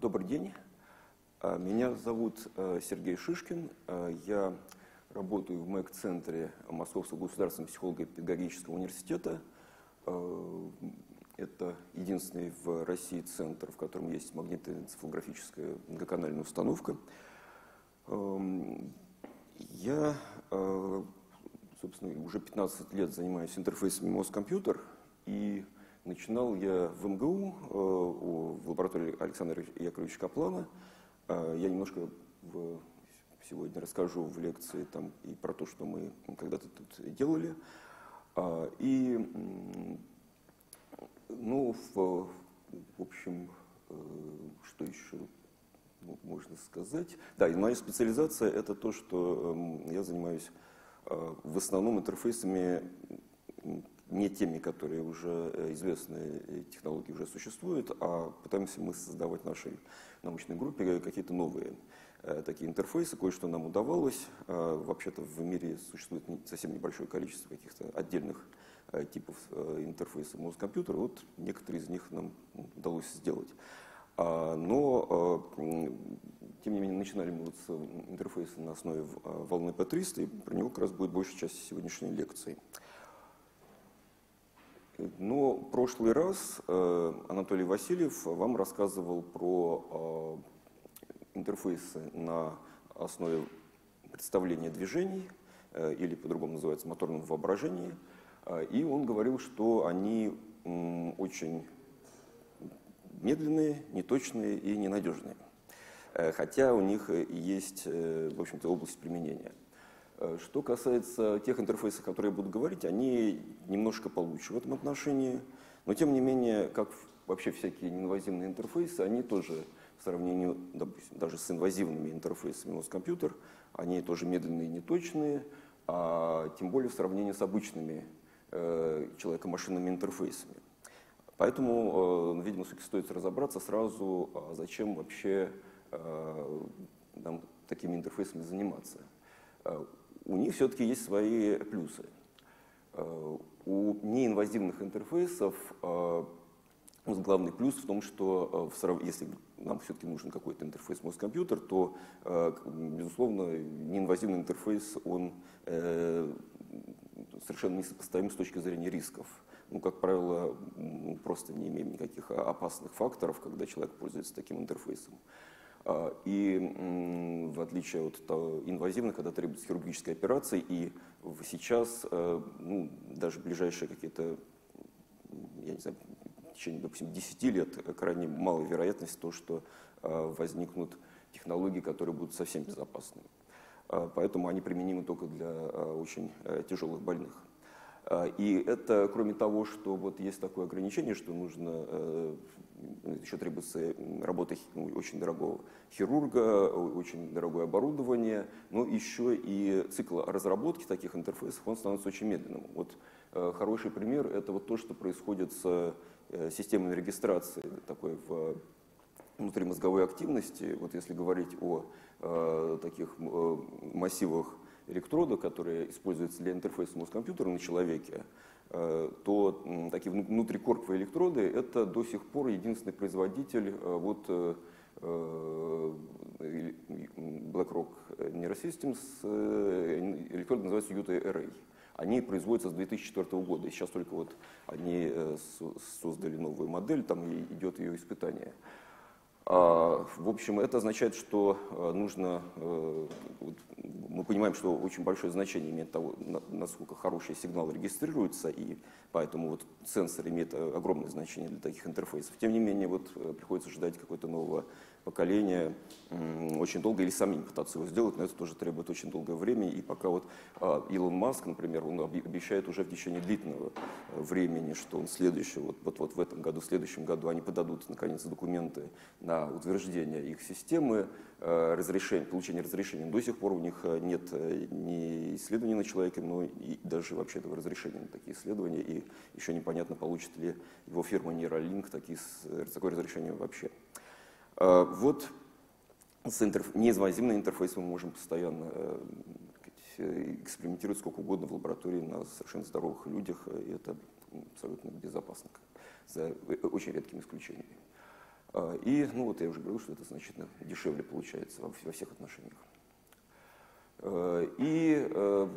Добрый день. А, Меня зовут э, Сергей Шишкин. А, Я работаю в МЭК-центре Московского государственного психолого-педагогического университета. А, Это единственный в России центр, в котором есть магнитоэнцефалографическая многоканальная установка. Я, собственно, уже 15 лет занимаюсь интерфейсами мозг-компьютер, и начинал я в МГУ, э, в лаборатории Александра Яковлевича Каплана. Э, Я немножко сегодня расскажу в лекции там и про то, что мы когда-то тут делали. А, И, ну, в, в общем, э, что еще можно сказать? Да, и моя специализация это то, что эм, я занимаюсь э, в основном интерфейсами не теми, которые уже э, известные э, технологии уже существуют, а пытаемся мы создавать в нашей научной группе какие-то новые э, такие интерфейсы. Кое-что нам удавалось. Вообще-то в мире существует совсем небольшое количество каких-то отдельных типов интерфейсов мозг-компьютера. Вот некоторые из них нам удалось сделать. А, Но, тем не менее, начинали мы вот с интерфейса на основе волны P300, и про него как раз будет большая часть сегодняшней лекции. Но прошлый раз э, Анатолий Васильев вам рассказывал про э, интерфейсы на основе представления движений, э, или по-другому называется моторном воображении. И он говорил, что они очень медленные, неточные и ненадежные. Хотя у них есть, в общем-то, область применения. Э, Что касается тех интерфейсов, о которых я буду говорить, они немножко получше в этом отношении, но тем не менее, как вообще всякие неинвазивные интерфейсы, они тоже в сравнении, допустим, даже с инвазивными интерфейсами мозг-компьютер, они тоже медленные и неточные, а тем более в сравнении с обычными э, человеко-машинными интерфейсами. Поэтому, э, видимо, стоит разобраться сразу, а зачем вообще э, нам такими интерфейсами заниматься. У них все-таки есть свои плюсы. Э, У неинвазивных интерфейсов э, ну, главный плюс в том, что э, если нам все-таки нужен какой-то интерфейс мозг-компьютер, то, безусловно, неинвазивный интерфейс, он совершенно несопоставим с точки зрения рисков. Ну, как правило, м, просто не имеем никаких опасных факторов, когда человек пользуется таким интерфейсом. А, И в отличие от инвазивных, когда требуется хирургическая операция, и сейчас э, ну, даже ближайшие какие-то, я не знаю, в течение, допустим, 10 лет э, крайне малая вероятность то, что э, возникнут технологии, которые будут совсем безопасными. А, Поэтому они применимы только для очень тяжелых больных. А, И это, кроме того, что вот есть такое ограничение, что нужно, э, еще требуется м, работа ну, очень дорогого хирурга, очень дорогое оборудование, но еще и цикл разработки таких интерфейсов, он становится очень медленным. Вот э, хороший пример – это вот то, что происходит с э, системой регистрации такой в внутримозговой активности, вот если говорить о э, таких э, массивах электродов, которые используются для интерфейса мозг-компьютера на человеке, э, то такие вну- внутрикорповые электроды – это до сих пор единственный производитель э, вот, э, BlackRock Neurosystems, э, электрод называется UTA-Array. Они производятся с 2004 года, и сейчас только вот они со- создали новую модель, там идет ее испытание. А, В общем, это означает, что э, нужно, э, мы понимаем, что очень большое значение имеет того, на- насколько хороший сигнал регистрируется, и поэтому вот сенсор имеет э, огромное значение для таких интерфейсов. Тем не менее, вот э, приходится ждать какого-то нового поколения м, очень долго, или самим пытаться его сделать, но это тоже требует очень долгое время, и пока вот а, Илон Маск, например, он обещает уже в течение длительного э, времени, что он следующий, вот, вот, вот в этом году, в следующем году они подадут, наконец, документы на утверждение их системы, э, разрешение, получение разрешения. До сих пор у них э, нет э, ни исследований на человеке, но и даже вообще этого разрешения на такие исследования, и еще непонятно, получит ли его фирма Neuralink такие, такое разрешение вообще. Э, Вот с интерф... неинвазивным интерфейсом мы можем постоянно э, э, экспериментировать сколько угодно в лаборатории на совершенно здоровых людях, и это абсолютно безопасно, за э, очень редкими исключениями. И, ну вот я уже говорил, что это значительно дешевле получается во всех отношениях. И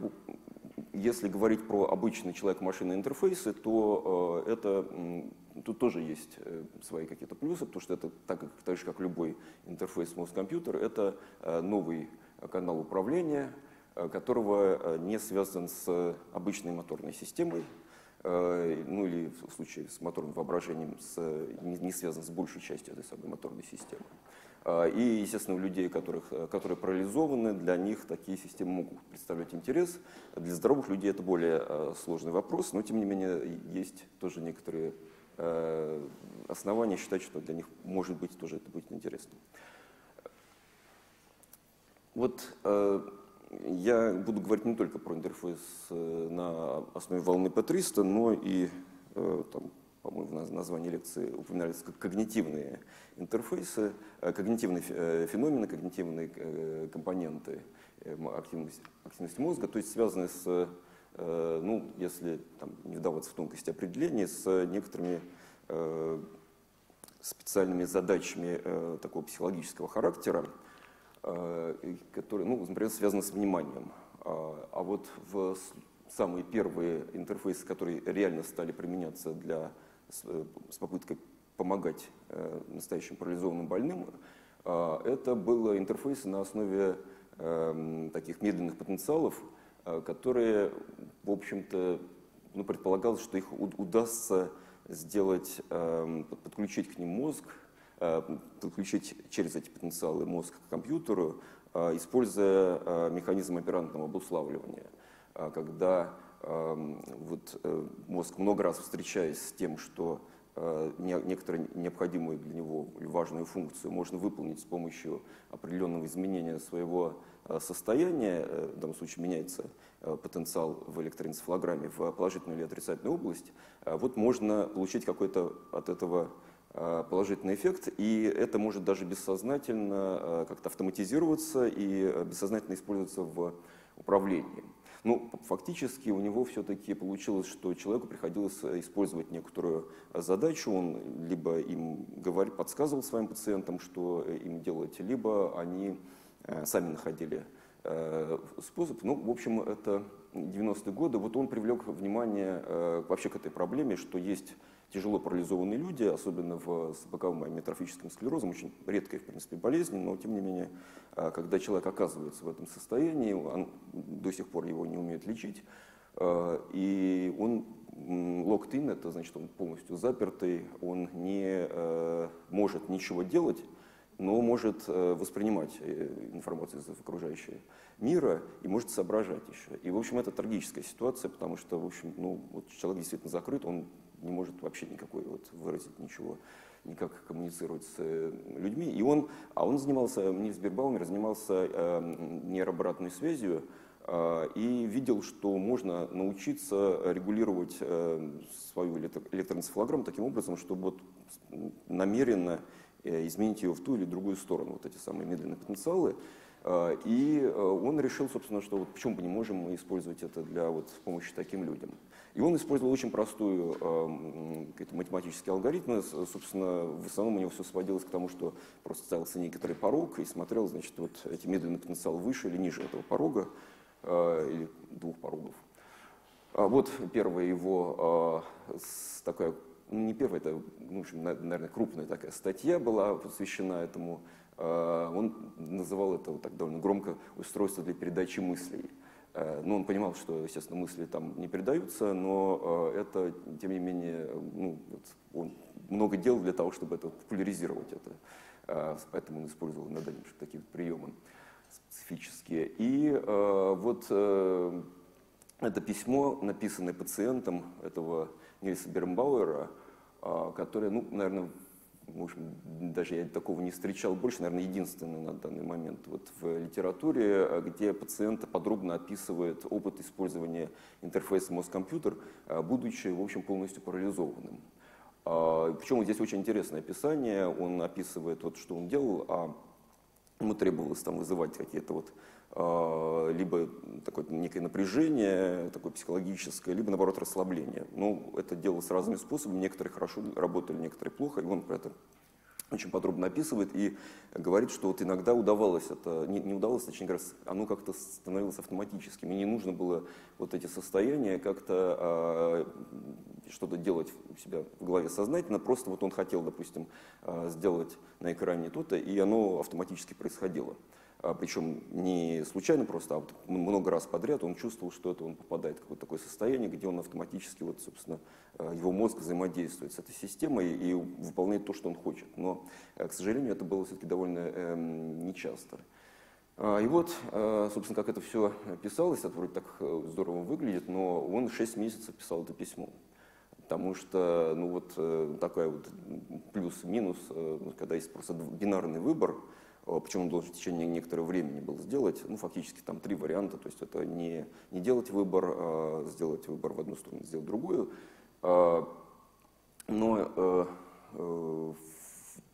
если говорить про обычный человек-машинный интерфейсы, то это тут тоже есть свои какие-то плюсы, потому что это так, как, так же, как любой интерфейс мозг-компьютер, это новый канал управления, Э, которого э, не связан с обычной моторной системой, э, ну или в случае с моторным воображением с, не, не связан с большей частью этой самой моторной системы. И, естественно, у людей, которых, которые парализованы, для них такие системы могут представлять интерес. Для здоровых людей это более сложный вопрос, но, тем не менее, есть тоже некоторые основания считать, что для них, может быть, тоже это будет интересно. Вот я буду говорить не только про интерфейс э, на основе волны P300, но и, э, там, по-моему, в названии лекции упоминались когнитивные интерфейсы, э, когнитивные феномены, когнитивные компоненты активности, активности мозга, то есть связанные с, ну, если там, не вдаваться в тонкости определения, с некоторыми специальными задачами такого психологического характера, Э, которые, ну, например, связаны с вниманием. А, а вот в самые первые интерфейсы, которые реально стали применяться для, с э, попыткой помогать э, настоящим парализованным больным, это было интерфейсы на основе эм, таких медленных потенциалов, которые, в общем-то, ну, предполагалось, что их удастся сделать, эм, подключить к ним мозг, Э, подключить через эти потенциалы мозг к компьютеру, э, используя э, механизм оперантного обуславливания, когда эм, вот мозг много раз встречаясь с тем, что некоторую необходимую для него важную функцию можно выполнить с помощью определенного изменения своего состояния, в данном случае меняется потенциал в электроэнцефалограмме в положительную или отрицательную область, вот можно получить какой-то от этого Э, положительный эффект, и это может даже бессознательно э, как-то автоматизироваться и э, бессознательно использоваться в управлении. Ну, фактически у него все-таки получилось, что человеку приходилось использовать некоторую задачу, он либо им говорил, подсказывал своим пациентам, что им делать, либо они сами находили способ. Ну, в общем, это 90-е годы. Вот он привлек внимание вообще к этой проблеме, что есть тяжело парализованные люди, особенно в, с боковым амиотрофическим склерозом, очень редкая, в принципе, болезнь, но, тем не менее, когда человек оказывается в этом состоянии, он до сих пор его не умеет лечить, и он locked-in, это значит, он полностью запертый, он не может ничего делать, но может воспринимать э, информацию из окружающего мира и может соображать еще. И, в общем, это трагическая ситуация, потому что, в общем, ну, вот человек действительно закрыт, он не может вообще никакой вот выразить ничего, никак коммуницировать с э, людьми. И он, а он занимался, Нильс Бергбаумер занимался э, нейрообратной связью э, и видел, что можно научиться регулировать э, свою электроэнцефалограмму таким образом, чтобы намеренно э, изменить ее в ту или другую сторону, вот эти самые медленные потенциалы. Э, и э, он решил, собственно, что вот почему бы не можем мы использовать это для вот помощи таким людям. И он использовал очень простую э, математический алгоритм. Собственно, в основном у него все сводилось к тому, что просто ставился некоторый порог и смотрел, значит, вот эти медленный потенциал выше или ниже этого порога, э, или двух порогов. А вот первая его э, такая, не первая, это, ну, в общем, наверное, крупная такая статья была посвящена этому. Э, он называл это вот так довольно громко устройство для передачи мыслей. Э, ну, он понимал, что, естественно, мысли там не передаются, но э, это, тем не менее, ну, он много делал для того, чтобы это популяризировать это. Э, поэтому он использовал иногда немножко такие вот приемы специфические. И вот это письмо, написанное пациентом этого Нильса Бернбауэра, которое, ну, наверное, общем, даже я такого не встречал больше, наверное, единственный на данный момент вот в литературе, где пациент подробно описывает опыт использования интерфейса мозг-компьютер, а, будучи, в общем, полностью парализованным. А, Причем здесь очень интересное описание, он описывает, вот, что он делал, а ему требовалось там вызывать какие-то вот а, либо такое некое напряжение, такое психологическое, либо наоборот расслабление. Ну, это делалось разными способами, некоторые хорошо работали, некоторые плохо, и он про это очень подробно описывает и говорит, что вот иногда удавалось это, не, не удавалось, точнее говоря, оно как-то становилось автоматическим, и не нужно было вот эти состояния как-то а, что-то делать у себя в голове сознательно, просто вот он хотел, допустим, а, сделать на экране то-то, и оно автоматически происходило. А, причем не случайно просто, а вот много раз подряд он чувствовал, что это он попадает в какое-то такое состояние, где он автоматически, вот, собственно, а, его мозг взаимодействует с этой системой и выполняет то, что он хочет. Но, э, к сожалению, это было все-таки довольно э, нечасто. А, и вот, собственно, как это все писалось, это вроде так э, здорово выглядит, но он 6 месяцев писал это письмо. Потому что, ну вот, такая вот плюс-минус, когда есть просто бинарный выбор, Э, Почему он должен в течение некоторого времени был сделать? Ну, фактически там три варианта. То есть это не, не делать выбор, а сделать выбор в одну сторону, сделать другую. А, но, э, э,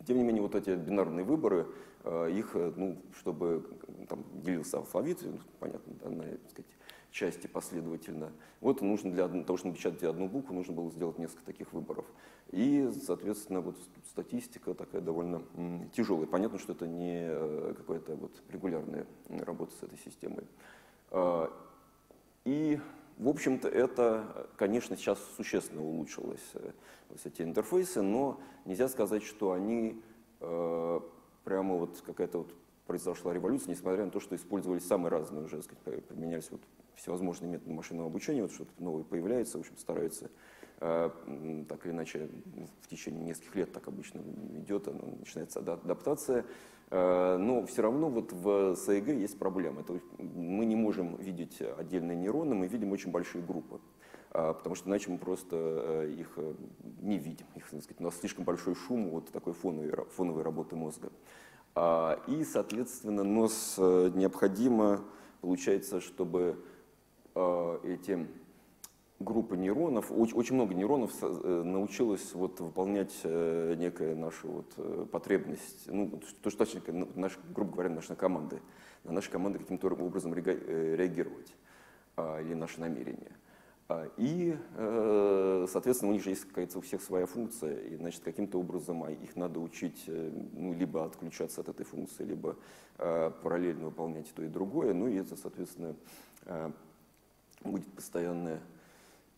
тем не менее, вот эти бинарные выборы, их, ну, чтобы там делился алфавит, понятно, да, на, сказать, части последовательно. Вот нужно для того, чтобы напечатать одну букву, нужно было сделать несколько таких выборов. И, соответственно, вот статистика такая довольно тяжелая. Понятно, что это не э, какая-то вот регулярная работа с этой системой. А, и, в общем-то, это, конечно, сейчас существенно улучшилось, э, эти интерфейсы, но нельзя сказать, что они э, прямо вот какая-то вот произошла революция, несмотря на то, что использовались самые разные уже, сказать, применялись вот всевозможные методы машинного обучения, вот что-то новое появляется, в общем, стараются э, так или иначе в течение нескольких лет так обычно идет, начинается адаптация, э, но все равно вот в САЭГ есть проблема. Это, мы не можем видеть отдельные нейроны, мы видим очень большие группы. Э, потому что иначе мы просто их не видим. Их, сказать, у нас слишком большой шум вот такой фоновой, фоновой работы мозга. И, соответственно, нос необходимо, получается, чтобы Э, эти группы нейронов, очень, много нейронов э, научилось вот выполнять э, некая наша вот потребность, ну, то, что точно, наш, грубо говоря, наши команды, на наши команды каким-то образом реагировать а, или наши намерения. А, и, соответственно, у них же есть какая-то у всех своя функция, и, значит, каким-то образом а, их надо учить, ну, либо отключаться от этой функции, либо параллельно выполнять то и другое, ну, и это, соответственно, будет постоянная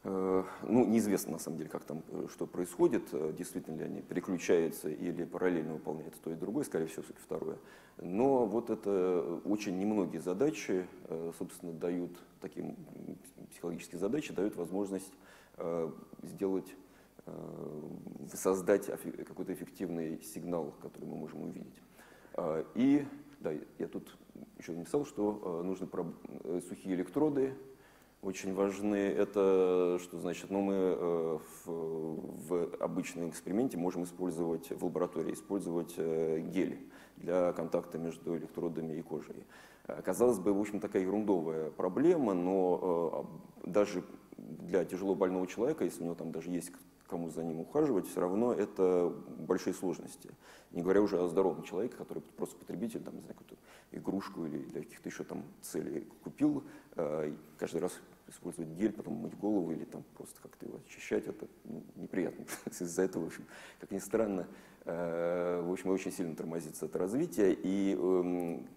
э, ну, неизвестно на самом деле, как там, э, что происходит, э, действительно ли они переключаются или параллельно выполняют то и другое, скорее всего, все-таки второе. Но вот это очень немногие задачи, собственно, дают, такие психологические задачи дают возможность сделать, создать какой-то эффективный сигнал, который мы можем увидеть. И, да, я тут еще написал, что нужны сухие электроды, очень важны. Это что значит? Ну, мы э, в, в обычном эксперименте можем использовать, в лаборатории использовать э, гель для контакта между электродами и кожей. Э, казалось бы, в общем, такая ерундовая проблема, но даже для тяжело больного человека, если у него там даже есть кому за ним ухаживать, все равно это большие сложности. Не говоря уже о здоровом человеке, который просто потребитель, там, не знаю, какую-то игрушку или для каких-то еще там целей купил, каждый раз использовать гель, потом мыть голову или там просто как-то его очищать, это ну, неприятно. Из-за этого, в общем, как ни странно, э, в общем, очень сильно тормозится это развитие. И эм,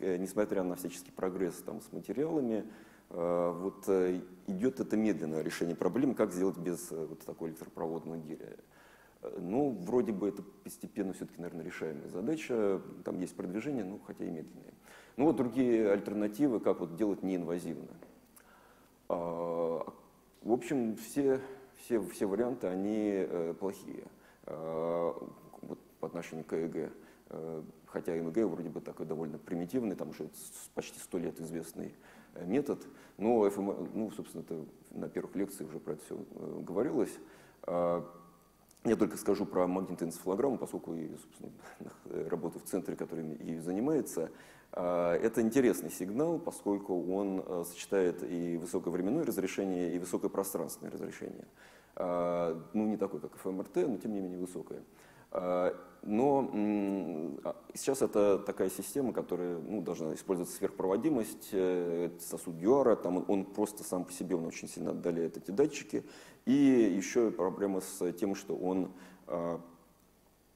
э, несмотря на всяческий прогресс там, с материалами, Э, вот идет это медленное решение проблемы, как сделать без вот такого электропроводного геля. Ну, вроде бы это постепенно все-таки, наверное, решаемая задача. Там есть продвижение, ну, хотя и медленное. Ну, вот другие альтернативы, как вот делать неинвазивно. А, в общем, все, все, все варианты, они плохие а, вот, по отношению к ЭЭГ. Хотя МЭГ вроде бы такой довольно примитивный, там уже почти сто лет известный метод. Но, ФМ, ну, собственно, это на первых лекциях уже про это все э, говорилось. А, я только скажу про магнитоэнцефалограмму, поскольку я, собственно, работаю в центре, который и занимается. А, это интересный сигнал, поскольку он э, сочетает и высокое временное разрешение, и высокое пространственное разрешение. А, ну, не такое, как ФМРТ, но тем не менее высокое. Но а, сейчас это такая система, которая ну, должна использовать сверхпроводимость, э, сосуд Дюара, там он просто сам по себе он очень сильно отдаляет эти датчики. И еще проблема с тем, что он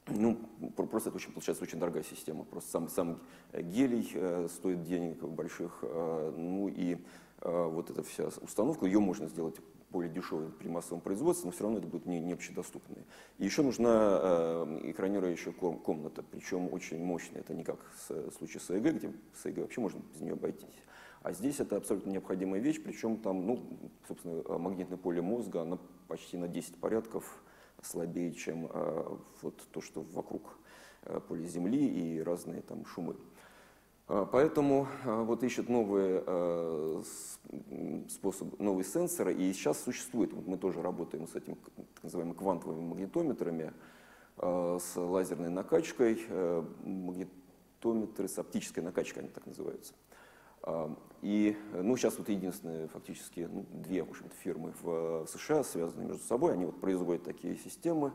ну, просто это очень, получается очень дорогая система. Просто сам, сам гелий э, стоит денег больших. Э, ну и э, вот эта вся установка, ее можно сделать более дешевой при массовом производстве, но все равно это будет не, не общедоступной. И еще нужна э, экранирующая комната, причем очень мощная. Это не как в случае с АЭГ, где с АЭГ вообще можно без нее обойтись. А здесь это абсолютно необходимая вещь, причем там, ну, собственно, магнитное поле мозга, оно почти на 10 порядков слабее, чем э, вот то, что вокруг э, поля Земли и разные там шумы. А, поэтому э, вот ищут новые способы, новые сенсоры, и сейчас существует, вот мы тоже работаем с этими так называемыми квантовыми магнитометрами, с лазерной накачкой, магнитометры с оптической накачкой, они так называются. И ну, сейчас вот единственные фактически ну, две в общем фирмы в США, связанные между собой, они вот производят такие системы.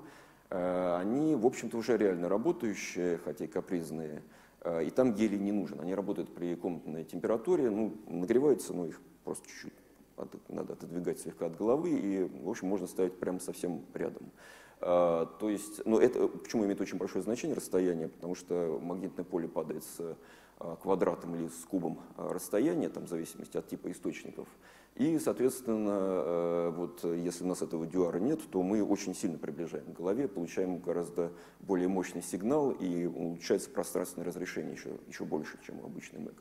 Э, они, в общем-то, уже реально работающие, хотя и капризные. Э, и там гелий не нужен. Они работают при комнатной температуре, ну, нагреваются, но их просто чуть-чуть надо отодвигать слегка от головы, и, в общем, можно ставить прямо совсем рядом. Э, то есть, ну, это почему имеет очень большое значение расстояние, потому что магнитное поле падает с Э, квадратом или с кубом э, расстояния, там, в зависимости от типа источников. И, соответственно, э, вот, если у нас этого дюара нет, то мы очень сильно приближаем к голове, получаем гораздо более мощный сигнал и улучшается пространственное разрешение еще, еще больше, чем у обычный Mac.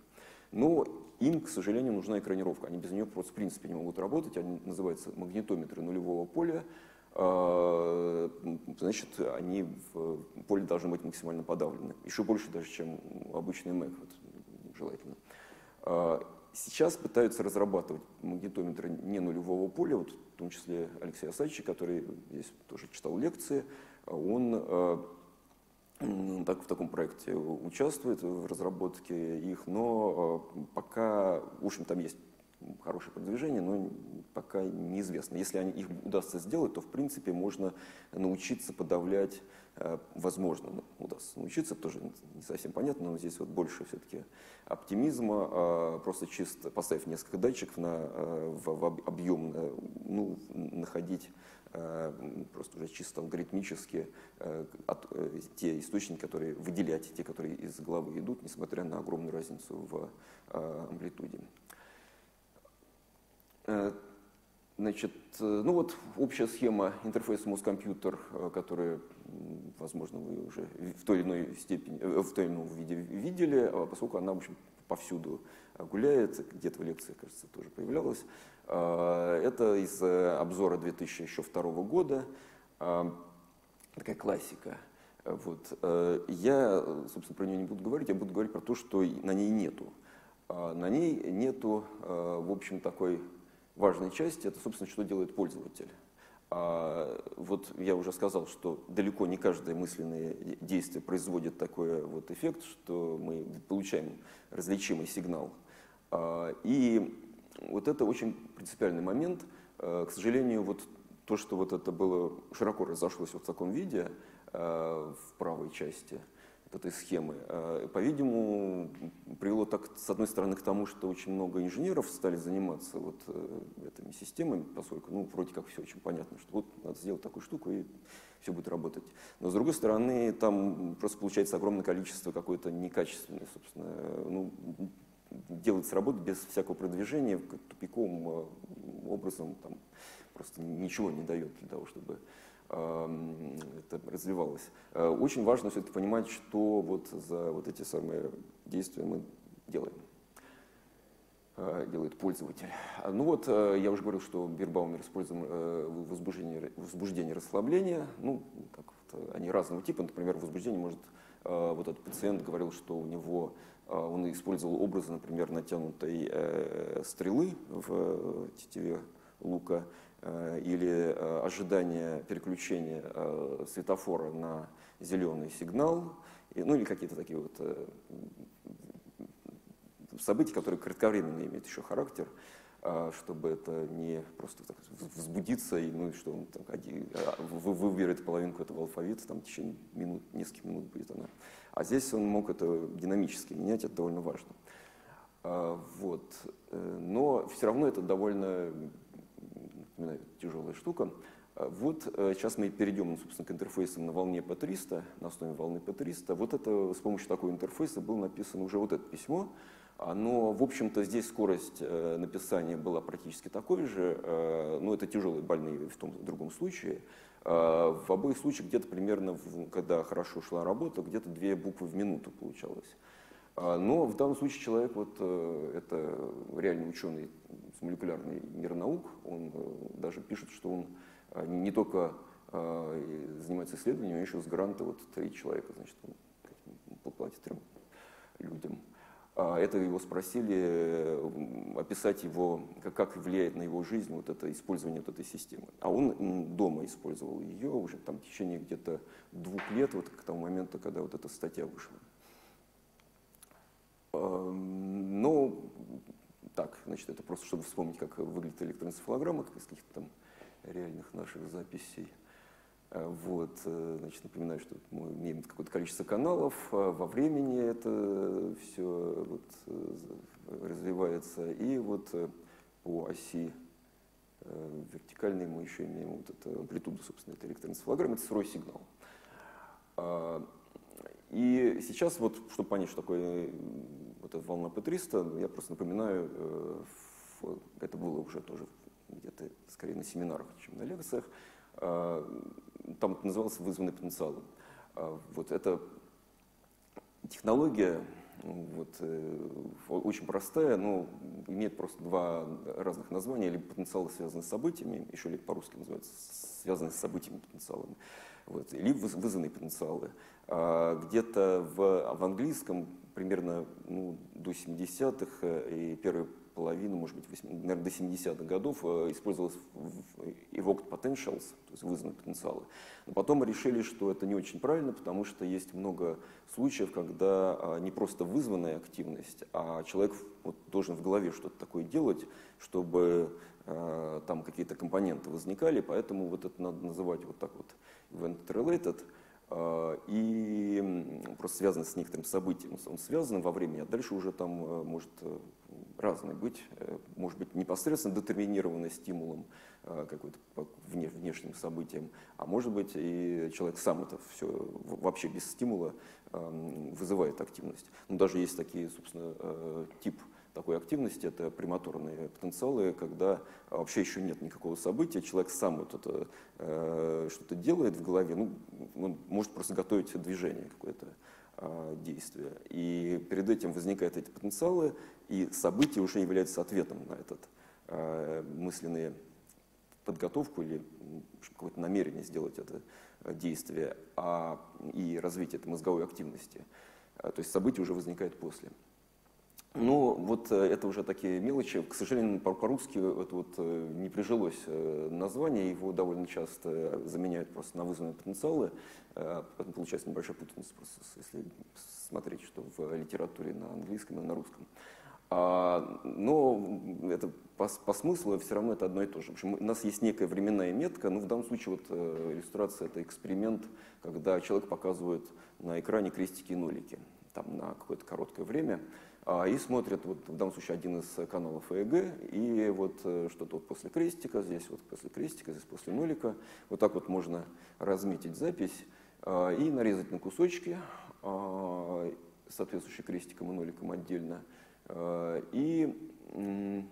Но им, к сожалению, нужна экранировка. Они без нее просто в принципе не могут работать. Они называются магнитометры нулевого поля. Значит, они в поле должны быть максимально подавлены. Еще больше даже, чем обычный Mac. Вот желательно. А, сейчас пытаются разрабатывать магнитометры не нулевого поля, вот, в том числе Алексей Осадчий, который здесь тоже читал лекции, он а, так, в таком проекте участвует в разработке их, но а, пока, в общем, там есть хорошее продвижение, но пока неизвестно. Если они, их удастся сделать, то в принципе можно научиться подавлять Э, возможно, ну, удастся научиться, тоже не совсем понятно, но здесь вот больше все-таки оптимизма, а просто чисто поставив несколько датчиков на, э, в, в объем, ну, находить э, просто уже чисто алгоритмически от, те источники, которые выделять, те, которые из головы идут, несмотря на огромную разницу в амплитуде. Значит, ну вот общая схема интерфейса мозг-компьютер, которая возможно, вы уже в той или иной степени, э, в той или ином виде видели, а поскольку она, в общем, повсюду гуляет, где-то в лекции, кажется, тоже появлялась. Это из э, обзора 2002 года, такая классика. Вот. Э, я, собственно, про нее не буду говорить, я буду говорить про то, что на ней нету. На ней нету, в общем, такой важной части, это, собственно, что делает пользователь. А вот я уже сказал, что далеко не каждое мысленное действие производит такой вот эффект, что мы получаем различимый сигнал. А, и вот это очень принципиальный момент. А, к сожалению, вот то, что вот это было широко разошлось вот в таком виде в правой части – этой схемы, а, по-видимому, привело так, с одной стороны, к тому, что очень много инженеров стали заниматься вот э, этими системами, поскольку, ну, вроде как все очень понятно, что вот надо сделать такую штуку, и все будет работать. Но, с другой стороны, там просто получается огромное количество какой-то некачественной, собственно, ну, делается работа без всякого продвижения, тупиковым э, образом, там, просто ничего не дает для того, чтобы это развивалось. Э, очень важно все-таки понимать, что вот за вот эти самые действия мы делаем э, делает пользователь. Ну вот, э, я уже говорил, что Бирбаумер используем возбуждение, возбуждение расслабления. Ну, так вот, они разного типа. Например, возбуждение может... Вот этот пациент говорил, что у него... Он использовал образы, например, натянутой стрелы в тетиве лука или э, ожидание переключения э, светофора на зеленый сигнал, ну или какие-то такие вот события, которые кратковременно имеют еще характер, чтобы это не просто так взбудиться, и, ну, что он там, один, вы, выберет половинку этого алфавита, там в течение минут, нескольких минут будет она. А здесь он мог это динамически менять, это довольно важно. Вот. Но все равно это довольно напоминаю, тяжелая штука. Вот сейчас мы перейдем, собственно, к интерфейсам на волне P300, на основе волны P300. Вот это с помощью такого интерфейса было написано уже вот это письмо. Но, в общем-то, здесь скорость написания была практически такой же. Но это тяжелые больные в том в другом случае. В обоих случаях где-то примерно, когда хорошо шла работа, где-то две буквы в минуту получалось. Но в данном случае человек, вот это реальный ученый с молекулярной нейронаук, он даже пишет, что он не только занимается исследованием, а еще с гранта вот три человека, значит, он платит трем людям. Это его спросили описать его, как влияет на его жизнь вот это использование вот этой системы. А он дома использовал ее уже там в течение где-то двух лет, вот к тому моменту, когда вот эта статья вышла. Но так, значит, это просто чтобы вспомнить, как выглядит электроэнцефалограмма, из каких-то там реальных наших записей. Э, вот, э, значит, напоминаю, что мы имеем какое-то количество каналов, а во времени это все вот э, развивается, и вот по оси вертикальной мы еще имеем вот эту амплитуду, собственно, этой электроэнцефалограммы, это сырой сигнал. А, и сейчас, вот, чтобы понять, что такое вот эта волна P300, я просто напоминаю, это было уже тоже где-то скорее на семинарах, чем на лекциях, а, там это называлось вызванный потенциалом. А, вот эта технология вот, э, очень простая, но имеет просто два разных названия. Либо потенциалы, связанные с событиями, еще либо по-русски называется, связанные с событиями потенциалами. Вот, либо вызванные потенциалы. А, где-то в, в английском примерно ну, до 70-х э, и первые половину, может быть, 8, наверное, до 70-х годов э, использовалось evoked potentials, то есть вызванные потенциалы. Но потом решили, что это не очень правильно, потому что есть много случаев, когда а, не просто вызванная активность, а человек вот, должен в голове что-то такое делать, чтобы э, там какие-то компоненты возникали, поэтому вот это надо называть вот так вот event-related, э, и просто связано с некоторым событием. Он связан во времени, а дальше уже там может разной быть, э, может быть непосредственно детерминированной стимулом э, какой-то внешним событием, а может быть и человек сам это все вообще без стимула эм, вызывает активность. Ну, даже есть такие, собственно, э, тип такой активности, это прематорные потенциалы, когда вообще еще нет никакого события, человек сам вот это что-то делает в голове, ну, он может просто готовить движение какое-то действие. И перед этим возникают эти потенциалы, и события уже являются ответом на этот э, мысленные подготовку или какое-то намерение сделать это э, действие, а и развитие этой мозговой активности. Э, то есть события уже возникают после. Но вот э, это уже такие мелочи. К сожалению, по-русски это вот не прижилось название, его довольно часто заменяют просто на вызванные потенциалы. Поэтому получается небольшая путаница, просто, если смотреть, что в литературе на английском и на русском. А, но это по, по смыслу все равно это одно и то же. В общем, у нас есть некая временная метка, но в данном случае вот э, иллюстрация это эксперимент, когда человек показывает на экране крестики и нолики там, на какое-то короткое время и смотрит, вот в данном случае один из каналов ЭЭГ, и вот э, что-то вот после крестика, здесь вот после крестика, здесь после нолика, вот так вот можно разметить запись а, и нарезать на кусочки, соответствующие крестикам и ноликам отдельно, и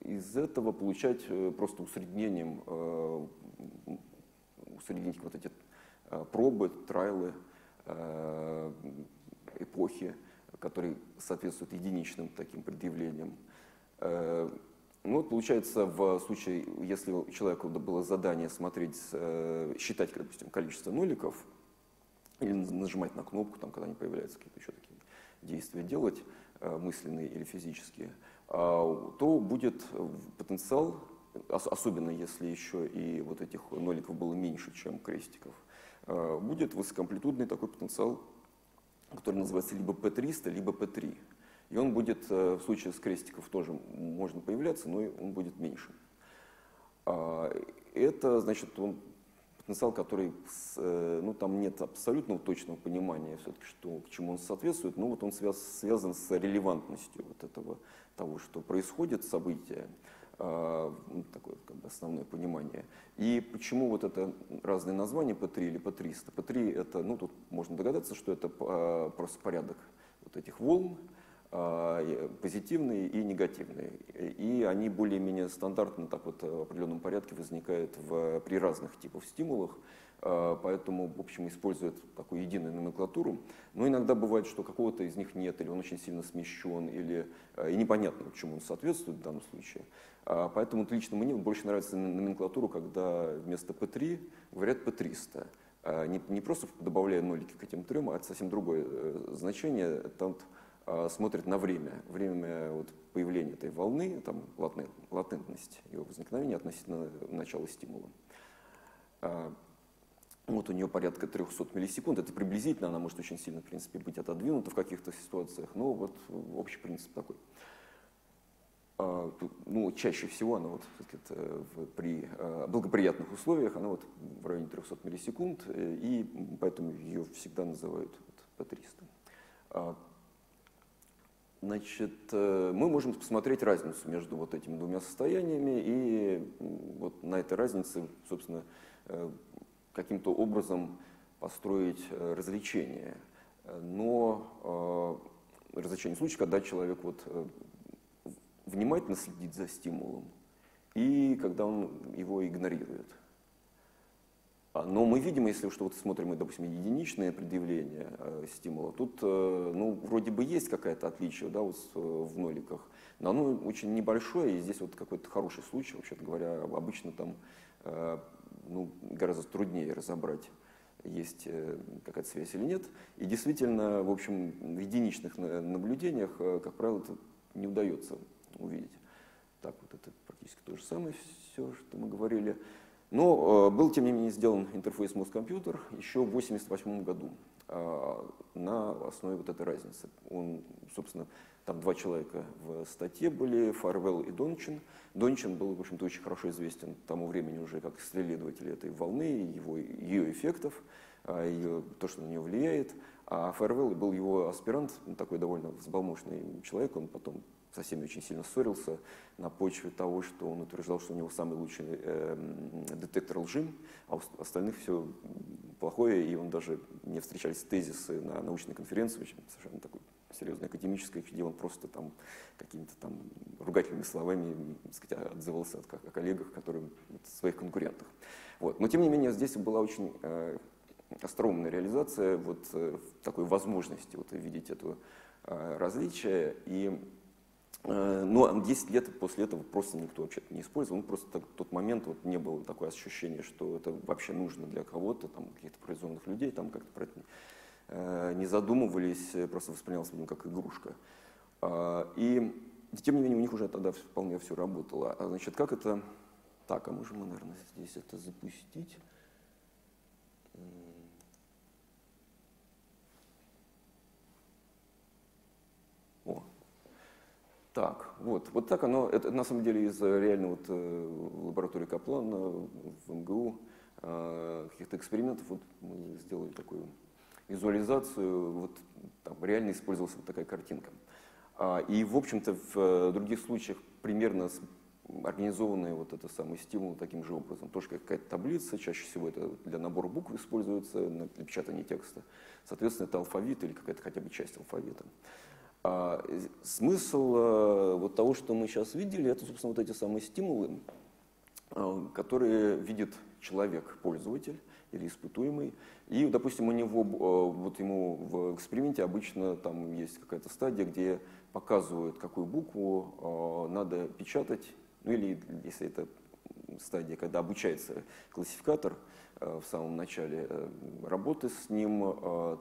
из этого получать э, просто усреднением, усреднить вот эти пробы, трайлы, эпохи, которые соответствуют единичным таким предъявлениям. Ну вот получается, в случае, если у человека было задание смотреть, считать, допустим, количество ноликов, или нажимать на кнопку, там, когда они появляются, какие-то еще такие действия делать, Э, мысленные или физические, а, то будет потенциал, особенно если еще и вот этих ноликов было меньше, чем крестиков, э, будет высокоамплитудный такой потенциал, который называется либо P300, либо P3. И он будет, э, в случае с крестиков тоже можно появляться, но он будет меньше. А, это, значит, он потенциал, который, э, ну, там нет абсолютного точного понимания все-таки, что, к чему он соответствует, но вот он связ, связан с релевантностью вот этого, того, что происходит, события. А, ну, такое как бы основное понимание. И почему вот это разные названия P3 или P300? P3 это, ну тут можно догадаться, что это а, просто порядок вот этих волн, а, позитивные и негативные. И они более-менее стандартно так вот в определенном порядке возникают в, при разных типах стимулах. А, поэтому, в общем, используют такую единую номенклатуру. Но иногда бывает, что какого-то из них нет, или он очень сильно смещен, или и непонятно, чему он соответствует в данном случае. А, поэтому лично мне больше нравится номенклатура, когда вместо P3 говорят P300. Не, не просто добавляя нолики к этим трем, а совсем другое э, значение. Там смотрит на время, время вот появления этой волны, там латентность ее возникновения относительно начала стимула. Вот у нее порядка 300 миллисекунд. Это приблизительно, она может очень сильно, в принципе, быть отодвинута в каких-то ситуациях. Но вот общий принцип такой. А, ну, чаще всего она вот при а, благоприятных условиях, она вот в районе 300 миллисекунд, э, и поэтому ее всегда называют вот, P300. Значит, э, мы можем посмотреть разницу между вот этими двумя состояниями, и вот на этой разнице, собственно, э, каким-то образом построить э, развлечение. Но развлечение случай, когда человек вот внимательно следит за стимулом и когда он его игнорирует. А, но мы видим, если что вот смотрим, мы, допустим, единичное предъявление э, стимула, тут э, ну, вроде бы есть какое-то отличие да, вот, э, в ноликах, но оно очень небольшое, и здесь вот какой-то хороший случай, вообще-то говоря, обычно там э, ну, гораздо труднее разобрать, есть э, какая-то связь или нет. И действительно, в общем, в единичных наблюдениях, э, как правило, это не удается увидеть. Так вот, это практически то же самое все, что мы говорили. Но э, был, тем не менее, сделан интерфейс мозг-компьютер еще в 1988 году на основе вот этой разницы. Он, собственно, там два человека в статье были, Фарвелл и Дончин. Дончин был, в общем-то, очень хорошо известен тому времени уже как исследователь этой волны, его, ее эффектов, а, ее, то, что на нее влияет. А Фарвелл был его аспирант, такой довольно взбалмошный человек, он потом со всеми очень сильно ссорился на почве того, что он утверждал, что у него самый лучший э, детектор лжи, а у остальных все плохое, и он даже не встречались тезисы на научной конференции, очень совершенно такой серьезной академической, где он просто там какими-то там ругательными словами так сказать, отзывался от, о коллегах, которые от своих конкурентах. Вот. Но тем не менее здесь была очень э, остроумная реализация вот э, такой возможности вот, видеть это э, различие. И, но 10 лет после этого просто никто вообще не использовал. Ну, просто так, в тот момент вот, не было такое ощущение, что это вообще нужно для кого-то, там, каких-то производных людей, там как-то про это Э, не задумывались, э, просто воспринималось видимо, как игрушка. А, и тем не менее у них уже тогда вполне все работало. А значит, как это... Так, а можем мы, наверное, здесь это запустить? О, так, вот, вот так оно, это на самом деле из реально вот э, лаборатории Каплана в МГУ, э, каких-то экспериментов, вот мы сделали такую визуализацию, вот там реально использовалась вот такая картинка. А, и, в общем-то, в э, других случаях примерно организованный вот это самый стимул таким же образом. Тоже какая-то таблица, чаще всего это для набора букв используется, для печатания текста. Соответственно, это алфавит или какая-то хотя бы часть алфавита. А, смысл а, вот того, что мы сейчас видели, это, собственно, вот эти самые стимулы, а, которые видит человек, пользователь или испытуемый. И, допустим, у него, э, вот ему в эксперименте обычно там есть какая-то стадия, где показывают, какую букву э, надо печатать, ну или если это стадия, когда обучается классификатор э, в самом начале работы с ним,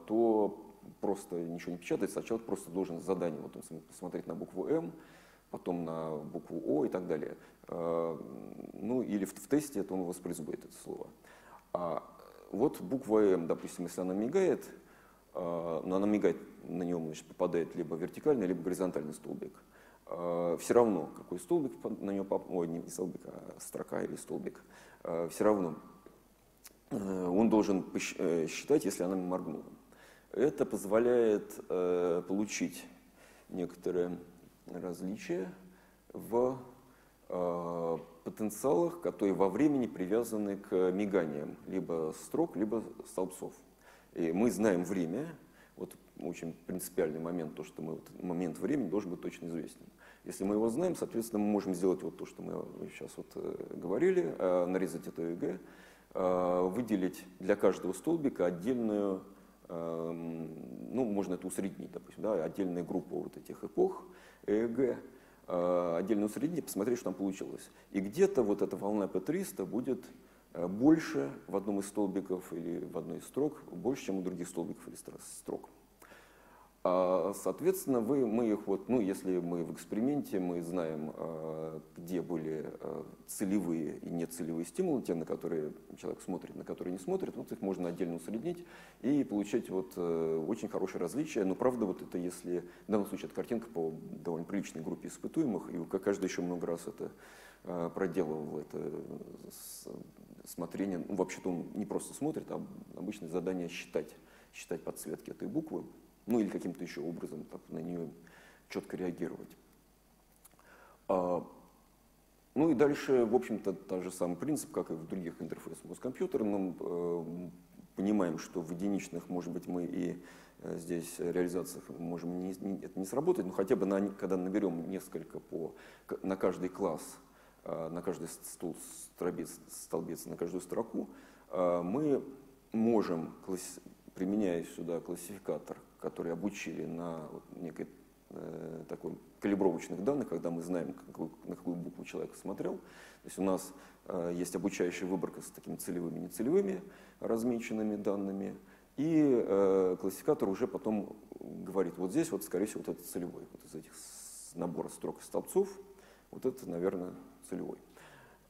то просто ничего не печатается, а человек просто должен задание вот посмотреть на букву М, потом на букву О и так далее. Ну или в, в тесте это он воспроизводит это слово. А вот буква М, допустим, если она мигает, а, но она мигает, на нее значит, попадает либо вертикальный, либо горизонтальный столбик. А, все равно, какой столбик на нее попадает, ой, не столбик, а строка или столбик, все равно э, он должен э, считать, если она моргнула. Это позволяет э, получить некоторые различия в потенциалах, которые во времени привязаны к миганиям либо строк, либо столбцов. И мы знаем время, вот очень принципиальный момент, то, что мы, вот, момент времени должен быть точно известен. Если мы его знаем, соответственно, мы можем сделать вот то, что мы сейчас вот э, говорили, э, нарезать это ЭЭГ, э, выделить для каждого столбика отдельную, ну, можно это усреднить, допустим, да, отдельную группу вот этих эпох ЭЭГ, отдельно усреднить, посмотреть, что там получилось. И где-то вот эта волна P300 будет больше в одном из столбиков или в одной из строк, больше, чем у других столбиков или строк. А, соответственно, вы, мы их вот, ну, если мы в эксперименте, мы знаем, а, где были а, целевые и нецелевые стимулы, те, на которые человек смотрит, на которые не смотрит, вот их можно отдельно усреднить и получать вот э, очень хорошее различие. Но правда, вот это если, в данном случае, это картинка по довольно приличной группе испытуемых, и каждый еще много раз это проделывал, это смотрение, ну, вообще-то он не просто смотрит, а обычное задание считать, считать подсветки этой буквы, ну или каким-то еще образом так, на нее четко реагировать. А, ну и дальше, в общем-то, тот же самый принцип, как и в других интерфейсах с компьютером. Э, понимаем, что в единичных, может быть, мы и э, здесь реализациях можем не, не, это не сработать, но хотя бы на, когда наберем несколько по, на каждый класс, э, на каждый стол, столбец, столбец, на каждую строку, мы можем, применяя сюда классификатор которые обучили на некой э, такой калибровочных данных, когда мы знаем, какую, на какую букву человек смотрел. То есть у нас э, есть обучающая выборка с такими целевыми и нецелевыми размеченными данными, и э, классификатор уже потом говорит, вот здесь вот, скорее всего, вот это целевой, вот из этих набора строк и столбцов, вот это, наверное, целевой.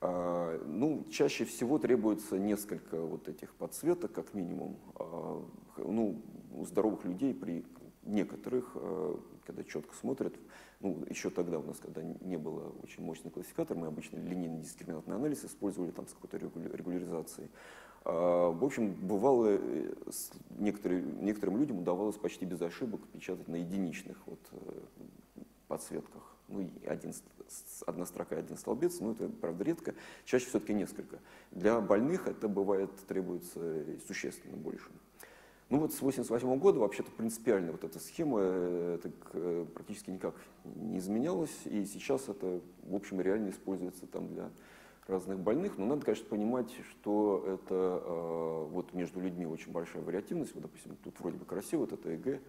А, ну, чаще всего требуется несколько вот этих подсветок, как минимум. А, ну, у здоровых людей при некоторых, а, когда четко смотрят, ну, еще тогда у нас, когда не было очень мощный классификатор, мы обычно линейный дискриминантный анализ использовали там с какой-то регуляризацией. В общем, бывало, э, некоторым людям удавалось почти без ошибок печатать на единичных вот э, подсветках. Ну, один одна строка один столбец, ну это, правда, редко, чаще все-таки несколько. Для больных это бывает, требуется существенно больше. Ну вот с 1988 года вообще-то принципиально вот эта схема э, это э, практически никак не изменялась, и сейчас это, в общем, реально используется там для разных больных, но надо, конечно, понимать, что это э, вот между людьми очень большая вариативность, вот, допустим, тут вроде бы красиво, вот это ЭГ,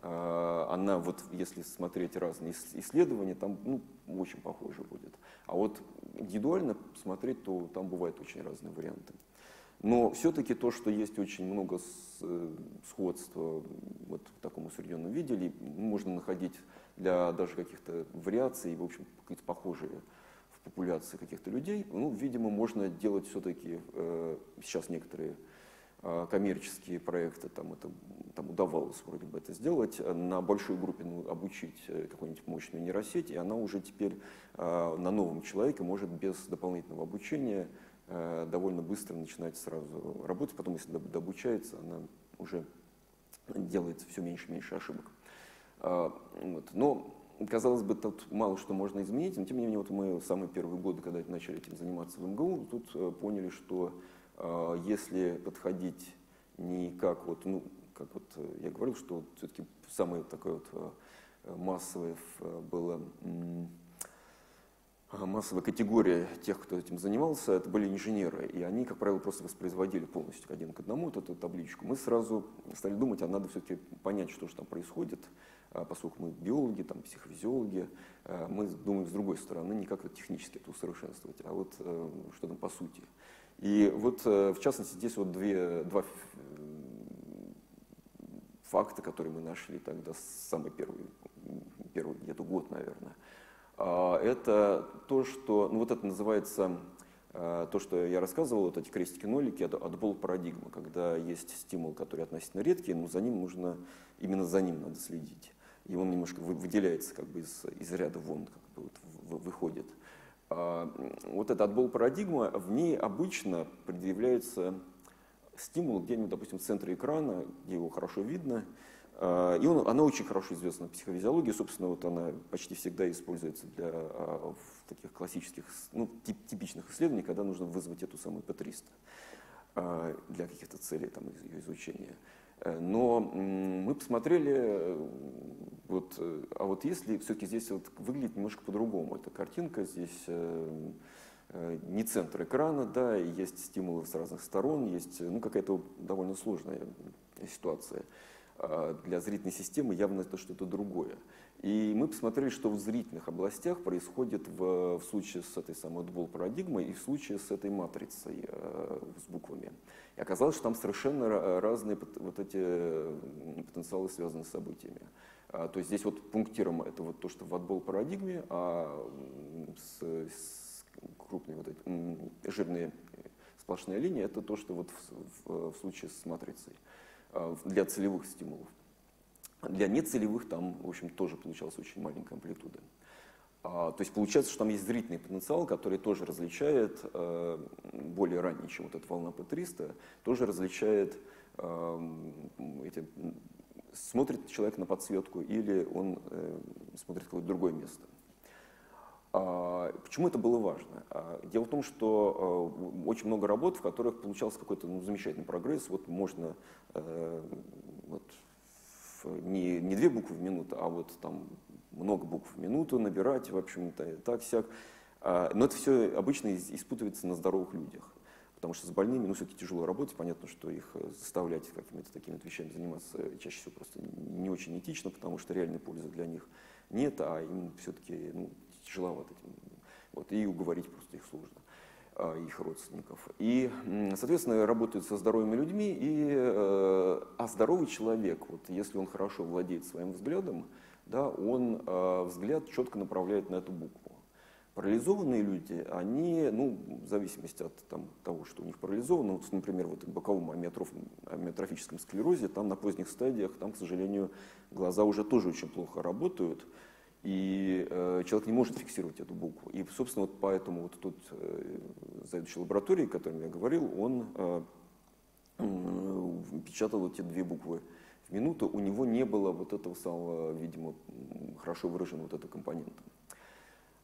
а, она вот, если смотреть разные исследования, там ну, очень похоже будет. А вот индивидуально смотреть, то там бывают очень разные варианты. Но все-таки то, что есть очень много э, сходства вот в таком усредненном виде, можно находить для даже каких-то вариаций, в общем, какие-то похожие в популяции каких-то людей, ну, видимо, можно делать все-таки, э, сейчас некоторые а, коммерческие проекты, там, это, там удавалось вроде бы это сделать, на большой группе ну, обучить э, какую-нибудь мощную нейросеть, и она уже теперь э, на новом человеке может без дополнительного обучения э, довольно быстро начинать сразу работать, потом, если дообучается, она уже делает все меньше и меньше ошибок. Э, вот. Но, казалось бы, тут мало что можно изменить, но тем не менее, вот мы самые первые годы, когда начали этим заниматься в МГУ, тут э, поняли, что а, если подходить не как вот, ну, как вот э, я говорил, что все-таки самое такое вот э, массовое э, было а, массовая категория тех, кто этим занимался, это были инженеры, и они, как правило, просто воспроизводили полностью один к одному вот эту табличку. Мы сразу стали думать, а надо все-таки понять, что же там происходит, а, поскольку мы биологи, там, психофизиологи, мы думаем с другой стороны, не как это технически это усовершенствовать, а вот что там по сути. И вот, э, в частности, здесь вот две, два факта, которые мы нашли тогда, самый первый, первый где-то год, наверное. А, это то, что, ну вот это называется, э, то, что я рассказывал, вот эти крестики-нолики, это отбол парадигмы, когда есть стимул, который относительно редкий, но за ним нужно, именно за ним надо следить. И он немножко выделяется как бы из, из ряда вон, как бы вот выходит. А, вот эта отбол парадигма, в ней обычно предъявляется стимул где-нибудь, допустим, в центре экрана, где его хорошо видно, И он, она очень хорошо известна в психофизиологии, собственно, вот она почти всегда используется для в таких классических, ну, типичных исследований, когда нужно вызвать эту самую P300 для каких-то целей там, ее изучения. Э, но мы посмотрели, э, вот, э, а вот если все-таки здесь вот выглядит немножко по-другому, эта картинка здесь не центр экрана, да, есть стимулы с разных сторон, есть ну, какая-то довольно сложная ситуация. А для зрительной системы явно это что-то другое. И мы посмотрели, что в зрительных областях происходит в, в случае с этой самой двол парадигмой и в случае с этой матрицей э, с буквами. И оказалось, что там совершенно разные вот эти потенциалы связаны с событиями. А, то есть здесь вот пунктиром это вот то, что в отбол парадигме, а с, с крупные вот эти жирные сплошные линии это то, что вот в, в, в случае с матрицей для целевых стимулов. Для нецелевых там, в общем, тоже получалась очень маленькая амплитуда. А, то есть получается, что там есть зрительный потенциал, который тоже различает, э, более ранний, чем вот эта волна P300, тоже различает, эти, смотрит человек на подсветку или он э, смотрит какое-то другое место. А, почему это было важно? А, дело в том, что э, очень много работ, в которых получался какой-то ну, замечательный прогресс. Вот можно э, вот, не, не две буквы в минуту, а вот там много букв в минуту набирать, в общем-то, так сяк. А, но это все обычно испытывается на здоровых людях. Потому что с больными, ну, все-таки тяжело работать, понятно, что их э, заставлять какими-то такими вот вещами заниматься чаще всего просто не очень этично, потому что реальной пользы для них нет, а им все-таки ну, тяжеловато. Вот, и уговорить просто их сложно. А, их родственников. И, соответственно, работают со здоровыми людьми, и, э, а здоровый человек, вот, если он хорошо владеет своим взглядом, да, он э, взгляд четко направляет на эту букву. Парализованные люди, они, ну, в зависимости от там, того, что у них парализовано, вот, например, вот в боковом амиотроф, амиотрофическом склерозе, там на поздних стадиях, там, к сожалению, глаза уже тоже очень плохо работают, и э, человек не может фиксировать эту букву. И, собственно, вот поэтому вот тут э, заведующий лабораторией, о котором я говорил, он э, э, печатал эти две буквы в минуту. У него не было вот этого самого, видимо, хорошо выраженного вот этого компонента.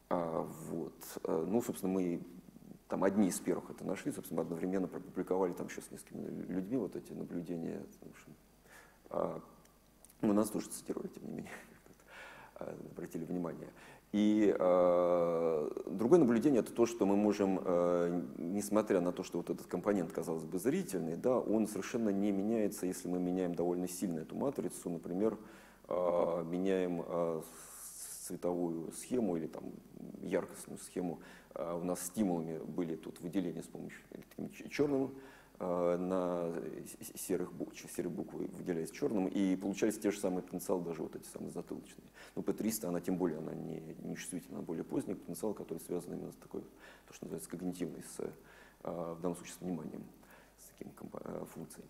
А, вот. Э, ну, собственно, мы там одни из первых это нашли, собственно, одновременно публиковали там еще с несколькими людьми вот эти наблюдения. А, мы нас тоже цитировали, тем не менее. Э, обратили внимание. И э, другое наблюдение это то, что мы можем, э, несмотря на то, что вот этот компонент, казалось бы, зрительный, да, он совершенно не меняется, если мы меняем довольно сильно эту матрицу, например, э, меняем э, цветовую схему или там яркостную схему. Э, у нас стимулами были тут выделения с помощью черным Э, на серых серые буквы выделяясь черным, и получались те же самые потенциалы, даже вот эти самые затылочные. Но P300, она тем более, она не, не чувствительна, она более поздний потенциал, который связан именно с такой, то, что называется, когнитивной, с, э, в данном случае с вниманием, с таким э, функцией.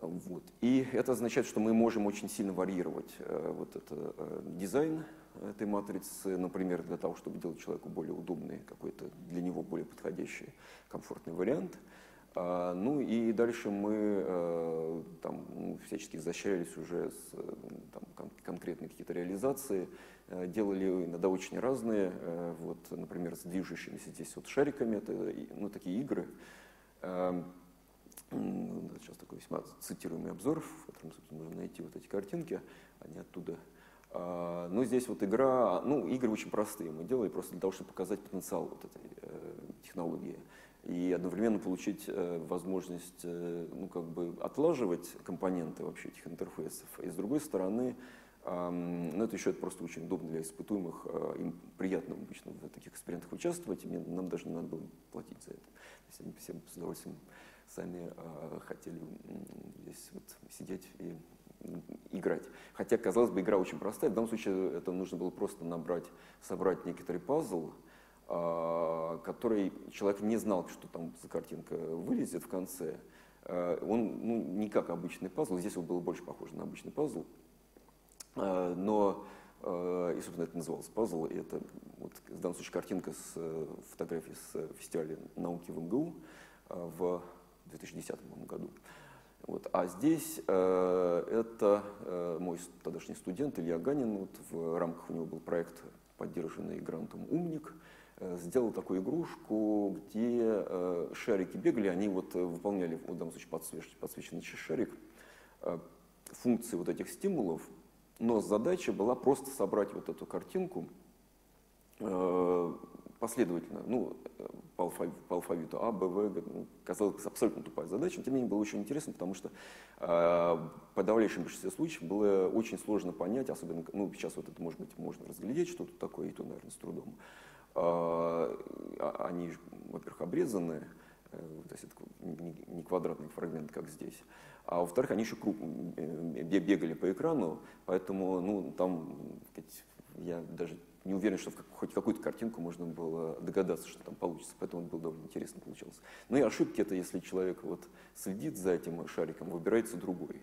Вот. И это означает, что мы можем очень сильно варьировать вот это, дизайн этой матрицы, например, для того, чтобы делать человеку более удобный, какой-то для него более подходящий, комфортный вариант – ну и дальше мы э, там, ну, всячески изощрялись уже с там, кон конкретные какие-то реализации, э, делали иногда очень разные, э, вот, например, с движущимися здесь вот шариками, это ну, такие игры. Сейчас такой весьма цитируемый обзор, в котором, собственно, можно найти вот эти картинки, они оттуда. А, ну, здесь вот игра, ну, игры очень простые, мы делали просто для того, чтобы показать потенциал вот этой технологии и одновременно получить э, возможность э, ну, как бы отлаживать компоненты вообще этих интерфейсов. И с другой стороны, ну, это еще это просто очень удобно для испытуемых, э, им приятно обычно в таких экспериментах участвовать, и мне, нам даже не надо было платить за это. То есть они всем с удовольствием сами хотели здесь вот сидеть и играть. Хотя, казалось бы, игра очень простая. В данном случае это нужно было просто набрать, собрать некоторый пазл, который человек не знал, что там за картинка вылезет в конце. А, он ну, не как обычный пазл, здесь он был больше похож на обычный пазл, а, но и, собственно, это назывался пазл, и это вот, в данном случае картинка с фотографией с фестиваля науки в МГУ в 2010 году. Вот. А здесь это мой тогдашний студент Илья Ганин, вот, в рамках у него был проект, поддержанный грантом «Умник», сделал такую игрушку, где э, шарики бегали, они вот э, выполняли, в данном случае подсвеч, подсвеченный шарик, э, функции вот этих стимулов, но задача была просто собрать вот эту картинку э, последовательно, ну, по, алфавиту, по алфавиту А, Б, В. Ну, казалось абсолютно тупая задача, но тем не менее было очень интересно, потому что э, в подавляющем большинстве случаев было очень сложно понять, особенно, ну, сейчас вот это, может быть, можно разглядеть, что тут такое, и то, наверное, с трудом. Э, они, во-первых, обрезаны, э, то есть это не, квадратный фрагмент, как здесь, а во-вторых, они еще круг, бегали по экрану, поэтому, ну, там, я даже не уверен, что в хоть какую-то картинку можно было догадаться, что там получится, поэтому он был довольно интересно получался. Ну и ошибки это, если человек вот следит за этим шариком, выбирается другой.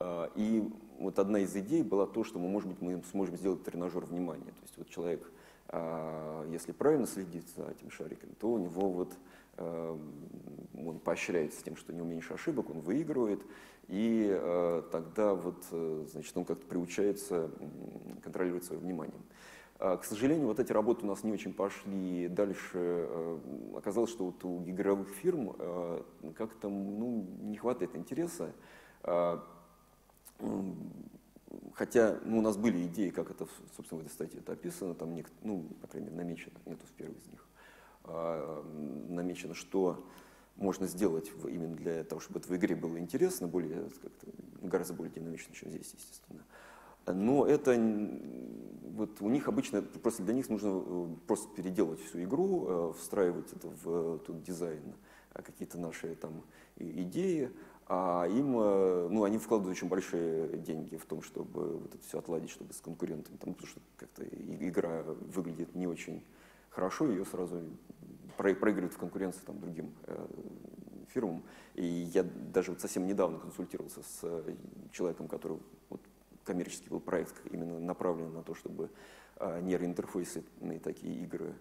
А, и вот одна из идей была то, что мы, может быть, мы сможем сделать тренажер внимания. То есть вот человек, а, если правильно следит за этим шариком, то у него вот а, он поощряется тем, что не меньше ошибок, он выигрывает, и тогда вот, э, значит, он как-то приучается контролировать свое внимание. А, к сожалению, вот эти работы у нас не очень пошли дальше. Э, оказалось, что вот у игровых фирм э, как-то ну, не хватает интереса. Хотя ну, у нас были идеи, как это, собственно, в этой статье это описано, там, ну, мере, намечено, нету в первой из них, а, намечено, что можно сделать именно для того, чтобы это в игре было интересно, более, гораздо более динамично, чем здесь, естественно. Но это вот у них обычно просто для них нужно э, просто переделать всю игру, э, встраивать это в тут дизайн, э, какие-то наши там идеи, а им, ну, они вкладывают очень большие деньги в том, чтобы вот это все отладить, чтобы с конкурентами, там, потому что как-то игра выглядит не очень хорошо, ее сразу проигрывают в конкуренции там, другим фирмам. И я даже вот совсем недавно консультировался с человеком, который вот коммерческий был проект именно направлен на то, чтобы нейроинтерфейсы на такие игры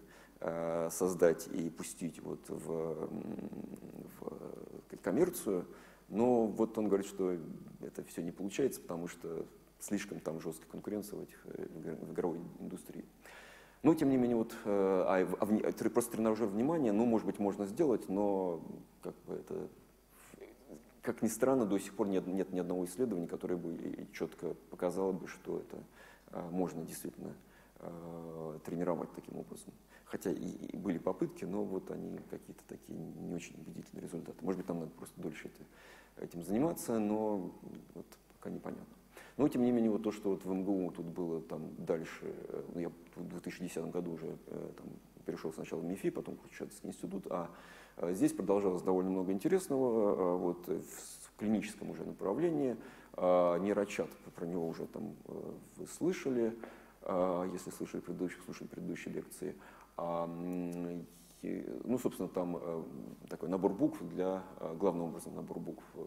а, создать и пустить вот в, в коммерцию. Но вот он говорит, что это все не получается, потому что слишком там жесткая конкуренция в, этих, э, в игровой индустрии. Но, тем не менее, вот, э, а, а, просто тренажер внимания, ну, может быть, можно сделать, но как бы это как ни странно, до сих пор нет, нет ни одного исследования, которое бы четко показало бы, что это а, можно действительно тренировать таким образом. Хотя и, были попытки, но вот они какие-то такие не очень убедительные результаты. Может быть, там надо просто дольше этим заниматься, но вот пока непонятно. Но, тем не менее, вот то, что вот в МГУ тут было там дальше, ну, я в 2010 году уже э, там, перешел сначала в МИФИ, потом Курчатовский институт, а а здесь продолжалось довольно много интересного а, вот, в клиническом уже направлении. А, нейрочат, про него уже там э, вы слышали, если слышали предыдущие, слушали предыдущие лекции. Ну, собственно, там э, такой набор букв для, главным образом, набор букв э,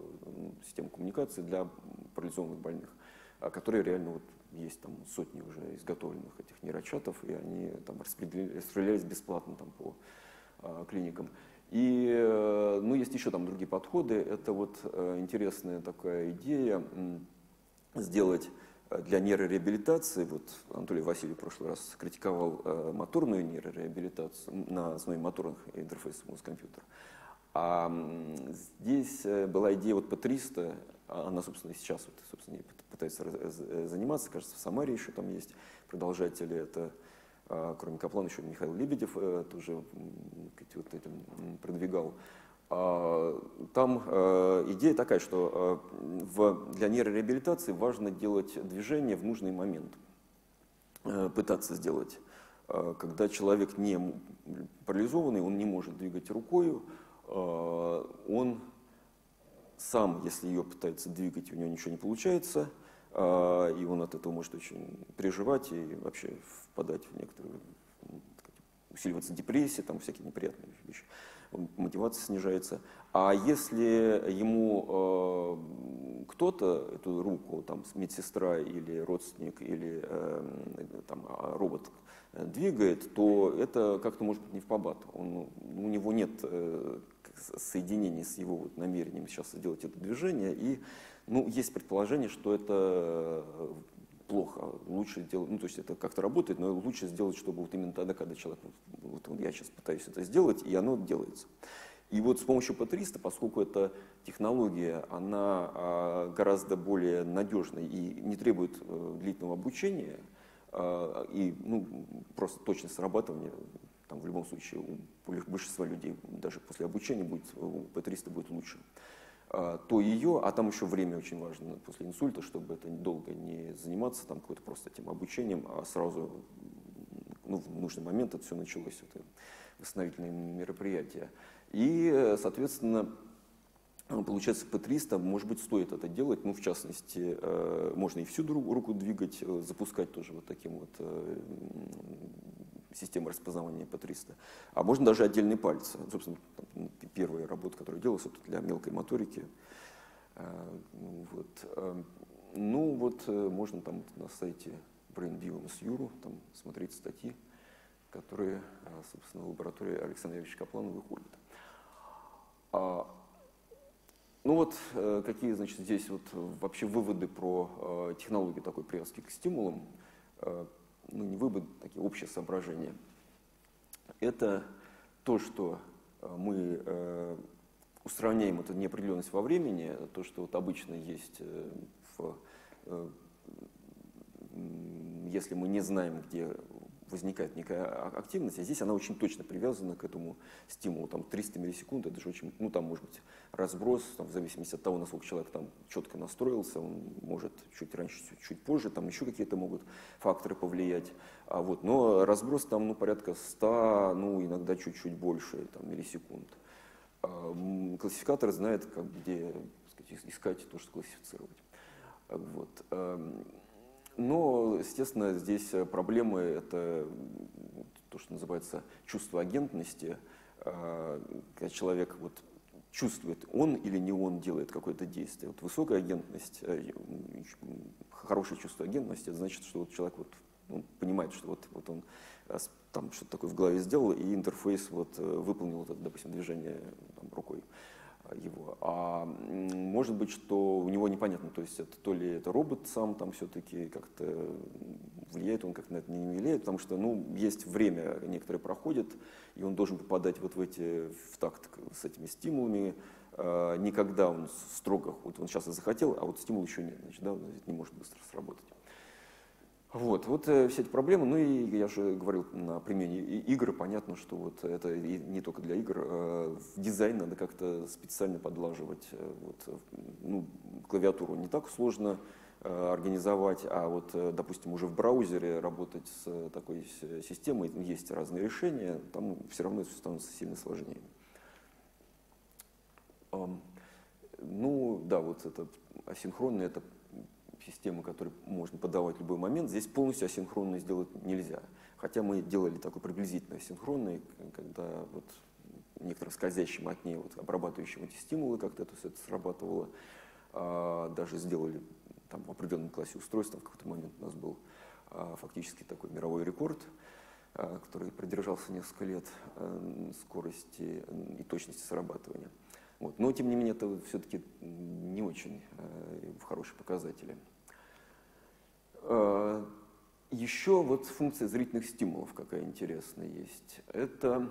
системы коммуникации для парализованных больных, которые реально вот есть там сотни уже изготовленных этих нейрочатов, и они там распределялись бесплатно там по клиникам. И э, ну, есть еще там другие подходы. Это вот э, интересная такая идея сделать э, для нейрореабилитации, вот Анатолий Васильев в прошлый раз критиковал моторную нейрореабилитацию на основе моторных интерфейсов мозг-компьютер. А здесь была идея вот по 300, а она, собственно, и сейчас вот, собственно, пытается заниматься, кажется, в Самаре еще там есть продолжатели, это а, кроме Каплана, еще Михаил Лебедев э, тоже вот этим продвигал. А, там э, идея такая, что э, для нейрореабилитации важно делать движение в нужный момент, пытаться сделать. Когда человек не парализованный, он не может двигать рукой, он сам, если ее пытается двигать, у него ничего не получается – и он от этого может очень переживать и вообще впадать в некоторую, усиливаться депрессия, там всякие неприятные вещи, мотивация снижается. А если ему э, кто-то эту руку, там, медсестра или родственник, или э, там, а, робот двигает, то это как-то может быть не в побат. Он, у него нет э, соединение с его вот намерением сейчас сделать это движение. И ну, есть предположение, что это плохо, лучше делать, ну то есть это как-то работает, но лучше сделать, чтобы вот именно тогда, когда человек, вот, вот я сейчас пытаюсь это сделать, и оно делается. И вот с помощью P300, поскольку эта технология, она а, гораздо более надежная и не требует а, длительного обучения, а, и ну, просто точность срабатывания, там, в любом случае у большинства людей даже после обучения будет, у P300 будет лучше. А, то ее, а там еще время очень важно после инсульта, чтобы это долго не заниматься там какой-то просто этим обучением, а сразу ну, в нужный момент это все началось, это восстановительные мероприятия. И, соответственно, Получается, P300, может быть, стоит это делать, ну, в частности, э, можно и всю руку двигать, э, запускать тоже вот таким вот э, системы распознавания по 300. А можно даже отдельные пальцы. Собственно, там, первая работа, которая делалась, это для мелкой моторики. А, вот. А, ну вот э, можно там на сайте Юру там смотреть статьи, которые, а, собственно, в лаборатории Александра Ильича Каплана выходят. Ну вот э, какие, значит, здесь вот вообще выводы про э, технологию такой привязки к стимулам ну не вывод, такие общие соображения. Это то, что э, мы э, устраняем эту неопределенность во времени, то, что вот обычно есть э, в, если мы не знаем, где возникает некая активность, а здесь она очень точно привязана к этому стимулу. Там 300 миллисекунд, это же очень, ну там может быть разброс, там, в зависимости от того, насколько человек там четко настроился, он может чуть раньше, чуть позже, там еще какие-то могут факторы повлиять. А вот, но разброс там ну, порядка 100, ну иногда чуть-чуть больше там, миллисекунд. А, классификатор знает, как, где сказать, искать то, что классифицировать. Вот. Но, естественно, здесь э, проблемы – это то, что называется чувство агентности, а, когда человек вот чувствует, он или не он делает какое-то действие. Вот высокая агентность, э, хорошее чувство агентности, это значит, что вот человек вот, он понимает, что вот, вот он э, там что-то такое в голове сделал, и интерфейс вот выполнил, вот это, допустим, движение там, рукой его. А может быть, что у него непонятно, то есть это то ли это робот сам там все-таки как-то влияет, он как-то на это не влияет, потому что, ну, есть время, некоторые проходят, и он должен попадать вот в эти, в такт с этими стимулами, а, никогда он строго, вот он сейчас и захотел, а вот стимул еще нет, значит, да, он не может быстро сработать. Вот, вот э, все эти проблемы, ну и я же говорил на примере игр, понятно, что вот это не только для игр, э, в дизайн надо как-то специально подлаживать. Э, вот, ну, клавиатуру не так сложно организовать, а вот, допустим, уже в браузере работать с такой системой, есть разные решения, там все равно это становится сильно сложнее. Ну, да, вот это асинхронное, это системы, которые можно подавать в любой момент, здесь полностью асинхронно сделать нельзя. Хотя мы делали такой приблизительно асинхронный, когда вот некоторым скользящим от ней, вот, обрабатывающим эти стимулы, как-то это все это срабатывало. А, даже сделали там, в определенном классе устройства, в какой-то момент у нас был а, фактически такой мировой рекорд, а, который продержался несколько лет а, скорости и точности срабатывания. Вот. Но, тем не менее, это все-таки не очень э, хорошие показатели. Э, еще вот функция зрительных стимулов какая интересная есть. Это,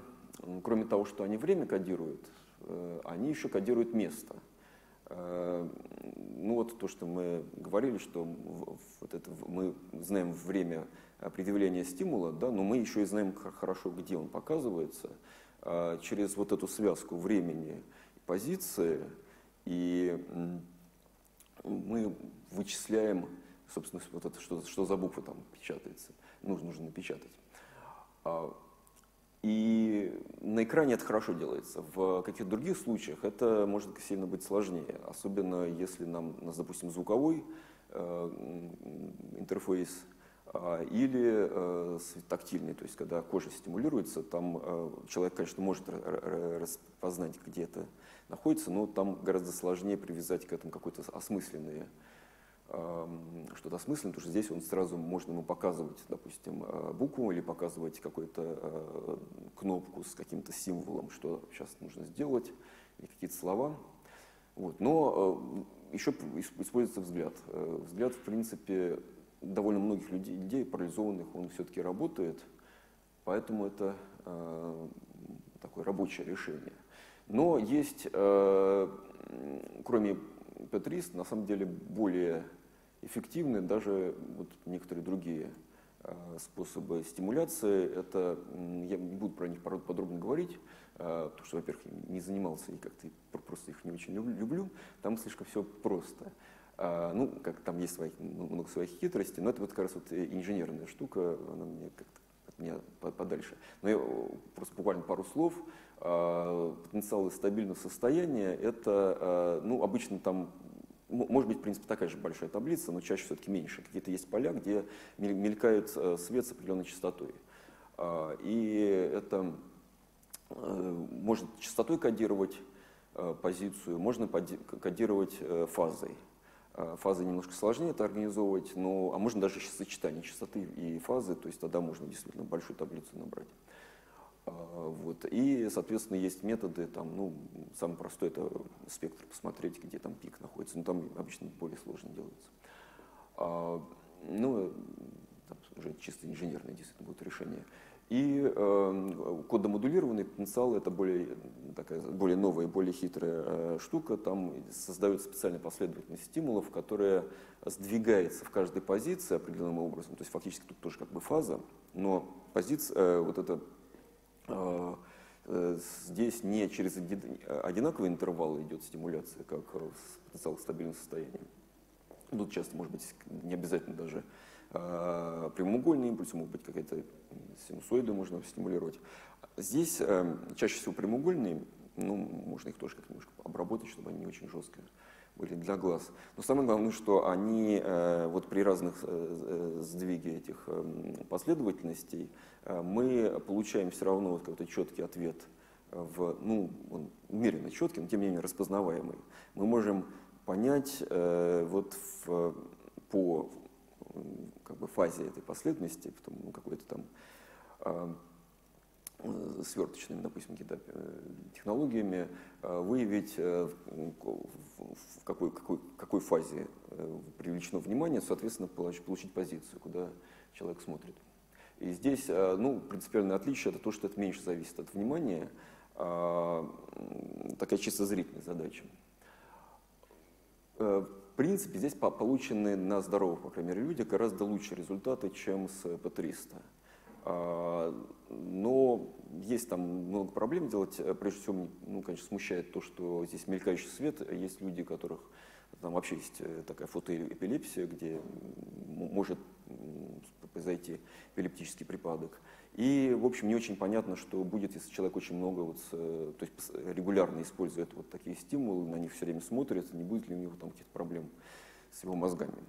кроме того, что они время кодируют, э, они еще кодируют место. Э, ну вот то, что мы говорили, что вот это, мы знаем время предъявления стимула, да, но мы еще и знаем хорошо, где он показывается. Через вот эту связку времени позиции, и мы вычисляем собственно, вот это, что, что за буква там печатается, нужно, нужно напечатать. А, и на экране это хорошо делается. В каких-то других случаях это может сильно быть сложнее, особенно если нам, нас, допустим, звуковой э, интерфейс э, или э, тактильный, то есть когда кожа стимулируется, там э, человек, конечно, может распознать, где это находится, но там гораздо сложнее привязать к этому какой-то осмысленный что-то осмысленное, потому что здесь он сразу можно ему показывать, допустим, букву или показывать какую-то кнопку с каким-то символом, что сейчас нужно сделать, или какие-то слова. Вот. Но еще используется взгляд. Взгляд, в принципе, довольно многих людей, людей парализованных, он все-таки работает, поэтому это э, такое рабочее решение. Но есть, э, кроме Петрис, на самом деле более эффективны даже вот некоторые другие э, способы стимуляции. Это, я не буду про них подробно говорить, э, потому что, во-первых, не занимался и как-то просто их не очень люблю. Там слишком все просто. А, ну, как там есть своих, много своих хитростей, но это вот как раз вот инженерная штука, она мне как-то от меня подальше. Но я просто буквально пару слов. А, потенциал стабильного состояния – это, ну, обычно там может быть, в принципе, такая же большая таблица, но чаще все-таки меньше. Какие-то есть поля, где мелькает свет с определенной частотой. И это может частотой кодировать позицию, можно кодировать э, фазой. Э, фазы немножко сложнее это организовывать, но, а можно даже сочетание частоты и фазы, то есть тогда можно действительно большую таблицу набрать. А, вот. И, соответственно, есть методы, там, ну, самый простой это спектр посмотреть, где там пик находится, но там обычно более сложно делается. А, ну, там уже чисто инженерное действительно будет решение. И э, кодомодулированный потенциал это более, такая, более новая, более хитрая э, штука. Там создается специальная последовательность стимулов, которая сдвигается в каждой позиции определенным образом. То есть фактически тут тоже как бы фаза, но позиция, э, вот эта э, э, здесь не через одинаковые интервалы идет стимуляция, как в потенциал стабильного состояния. Тут часто, может быть, не обязательно даже э, прямоугольные импульсы, могут быть какая-то синусоиды можно стимулировать. Здесь э, чаще всего прямоугольные, ну, можно их тоже как немножко обработать, чтобы они не очень жесткие были для глаз. Но самое главное, что они э, вот при разных э, э сдвиге этих э, последовательностей мы получаем все равно вот какой-то четкий ответ в, ну, он умеренно четкий, но тем не менее распознаваемый. Мы можем понять вот в, по как бы фазе этой последовательности, потом ну, какой-то там э, сверточными, допустим, э, технологиями э, выявить, э, в какой, какой, какой фазе привлечено внимание, соответственно, получить позицию, куда человек смотрит. И здесь ну, принципиальное отличие – это то, что это меньше зависит от внимания, а, такая чисто зрительная задача в принципе, здесь получены на здоровых, по крайней мере, людях гораздо лучшие результаты, чем с P300. А, но есть там много проблем делать. Прежде всего, ну, конечно, смущает то, что здесь мелькающий свет. Есть люди, у которых там вообще есть э, такая фотоэпилепсия, где может произойти эпилептический припадок. И, в общем, не очень понятно, что будет, если человек очень много, вот, то есть регулярно использует вот такие стимулы, на них все время смотрит, не будет ли у него там каких-то проблем с его мозгами.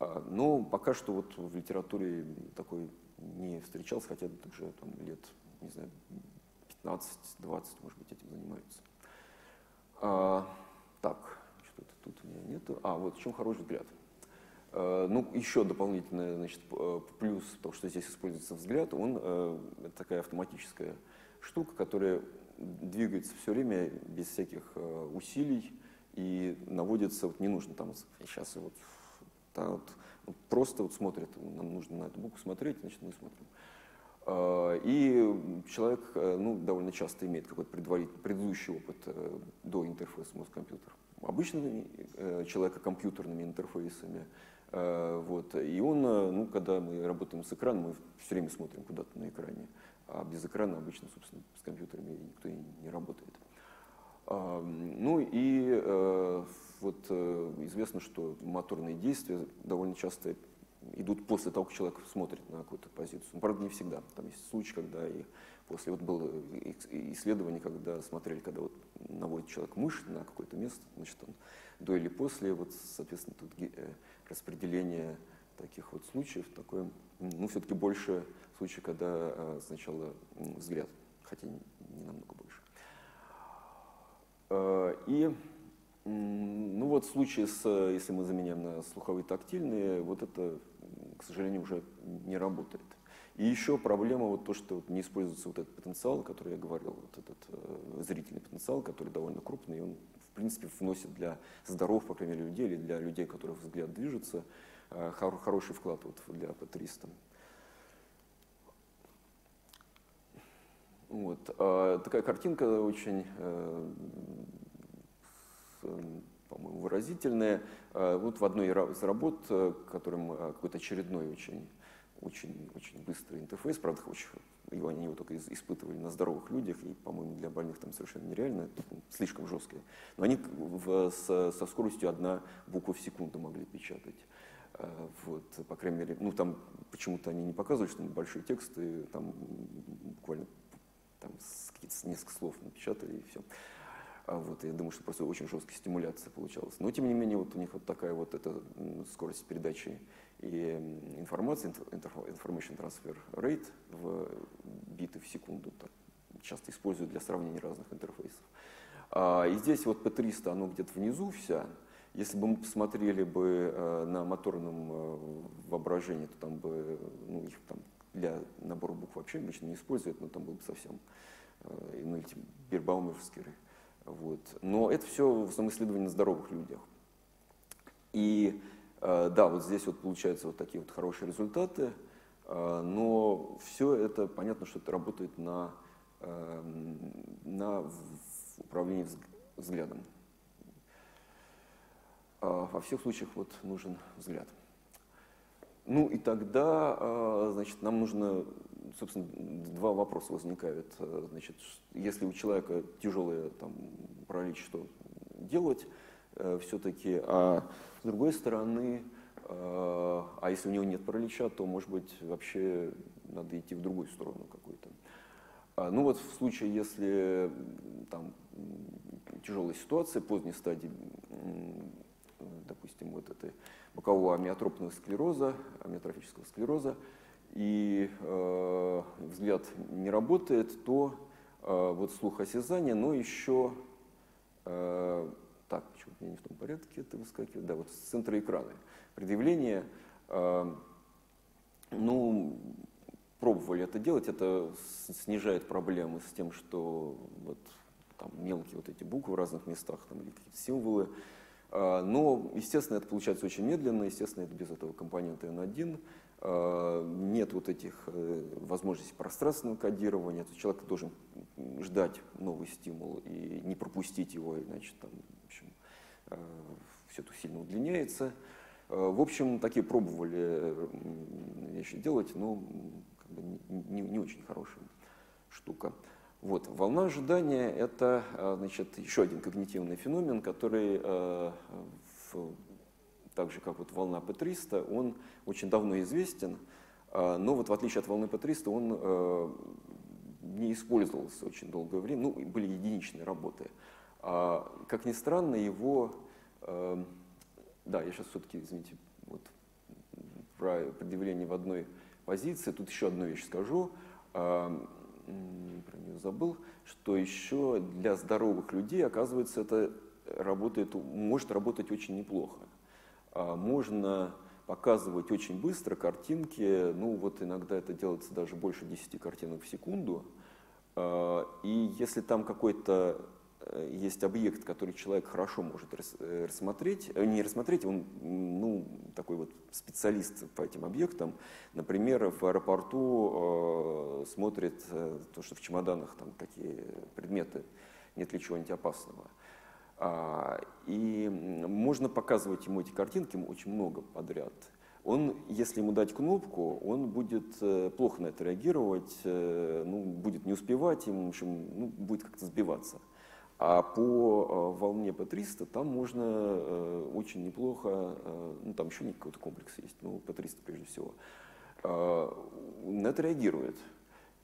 А, но пока что вот в литературе такой не встречался, хотя уже там лет, не знаю, 15-20, может быть, этим занимаются. А, так, что-то тут у меня нету. А, вот в чем хороший взгляд. Э, ну, еще дополнительный значит, плюс, то, что здесь используется взгляд, он э, такая автоматическая штука, которая двигается все время без всяких э, усилий и наводится, вот не нужно там сейчас вот, да, вот, просто вот смотрит, нам нужно на эту букву смотреть, значит мы смотрим. И человек ну, довольно часто имеет какой-то предыдущий опыт до интерфейса мозг-компьютер. Обычно человека компьютерными интерфейсами Э, вот. И он, э, ну, когда мы работаем с экраном, мы все время смотрим куда-то на экране, а без экрана обычно, собственно, с компьютерами никто не работает. Ну и э, вот известно, что моторные действия довольно часто идут после того, как человек смотрит на какую-то позицию. Но, правда, не всегда. Там есть случаи, когда и после, вот было исследование, когда смотрели, когда вот наводит человек мышь на какое-то место, значит, он до или после, вот, соответственно, тут распределение таких вот случаев, такое, ну, все-таки больше случаев, когда а, сначала взгляд, хотя не намного больше. А, и Ну вот в случае с, если мы заменяем на слуховые тактильные, вот это, к сожалению, уже не работает. И еще проблема вот то, что не используется вот этот потенциал, который я говорил, вот этот э, зрительный потенциал, который довольно крупный, и он, в принципе, вносит для здоровых, по крайней мере, людей или для людей, у которых взгляд движется, э, хор хороший вклад вот для П-300. Вот. А, такая картинка очень, э, по-моему, выразительная. А, вот в одной из работ, э, которым э, какой-то очередной очень, очень, очень быстрый интерфейс, правда, очень, его, они его только испытывали на здоровых людях, и, по-моему, для больных там совершенно нереально, слишком жесткое. Но они в, с, со скоростью одна буква в секунду могли печатать. Вот, по крайней мере, ну там почему-то они не показывали, что большие тексты, там буквально там с, несколько слов напечатали и все. А вот, я думаю, что просто очень жесткая стимуляция получалась. Но, тем не менее, вот у них вот такая вот эта скорость передачи и информации, information transfer rate в биты в секунду, так, часто используют для сравнения разных интерфейсов. А, и здесь вот P300, оно где-то внизу вся. Если бы мы посмотрели бы э, на моторном э, воображении, то там бы ну, их там для набора букв вообще обычно не используют, но там был бы совсем э, ну, эти бирбаумерские. Вот. Но это все в основном исследования на здоровых людях. И э, да, вот здесь вот получаются вот такие вот хорошие результаты, э, но все это понятно, что это работает на, на управлении взглядом. Во всех случаях вот нужен взгляд. Ну и тогда, а, значит, нам нужно, собственно, два вопроса возникают. Значит, если у человека тяжелое там, паралич, что делать э, все-таки? А с другой стороны, а, а если у него нет паралича, то, может быть, вообще надо идти в другую сторону какую-то. А, ну вот в случае, если там тяжелая ситуация, поздней стадии, допустим, вот этой бокового амиотропного склероза, амиотрофического склероза, и э, взгляд не работает, то э, вот слух осязание, но еще, э, так, почему-то не в том порядке это выскакивает, да, вот с центра экрана. Предъявление, э, ну, пробовали это делать, это снижает проблемы с тем, что вот там мелкие вот эти буквы в разных местах, там, или какие-то символы, но, естественно, это получается очень медленно, естественно, это без этого компонента N1. А, нет вот этих э, возможностей пространственного кодирования, то есть человек должен ждать новый стимул и не пропустить его, иначе там, в общем, а, все это сильно удлиняется. В общем, такие пробовали вещи делать, но как бы не, не очень хорошая штука. Вот. Волна ожидания – это значит, еще один когнитивный феномен, который, э, в, так же как вот волна P300, он очень давно известен, э, но вот в отличие от волны P300 он э, не использовался очень долгое время, ну, были единичные работы. А, как ни странно, его, да, я сейчас все-таки, извините, вот про предъявление в одной позиции, тут еще одну вещь скажу про нее забыл, что еще для здоровых людей, оказывается, это работает, может работать очень неплохо. А, можно показывать очень быстро картинки, ну вот иногда это делается даже больше 10 картинок в секунду, а, и если там какой-то есть объект, который человек хорошо может э, рассмотреть, э, не рассмотреть, он ну, такой вот специалист по этим объектам. Например, в аэропорту э, смотрит э, то, что в чемоданах там какие предметы, нет ли чего-нибудь опасного. А, и можно показывать ему эти картинки очень много подряд. Он, если ему дать кнопку, он будет э, плохо на это реагировать, э, ну, будет не успевать, ему, в общем, ну, будет как-то сбиваться. А по э, волне P300 там можно э, очень неплохо, э, ну там еще какой-то комплекс есть, ну P300 прежде всего, на это реагирует.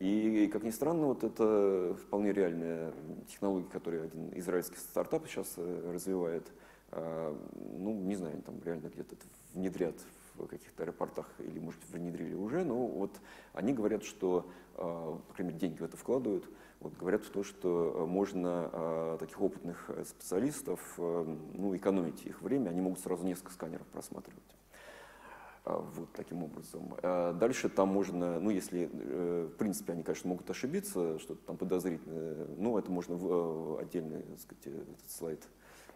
И, как ни странно, вот это вполне реальная технология, которую один израильский стартап сейчас развивает. Ну, не знаю, там реально где-то внедрят в каких-то аэропортах или, может, внедрили уже, но вот они говорят, что, по крайней мере, деньги в это вкладывают, вот, говорят в то, что можно таких опытных специалистов, ну, экономить их время, они могут сразу несколько сканеров просматривать. А, вот таким образом. А дальше там можно, ну если, э, в принципе, они, конечно, могут ошибиться, что-то там подозрительное, ну это можно в э, отдельный, так сказать, этот слайд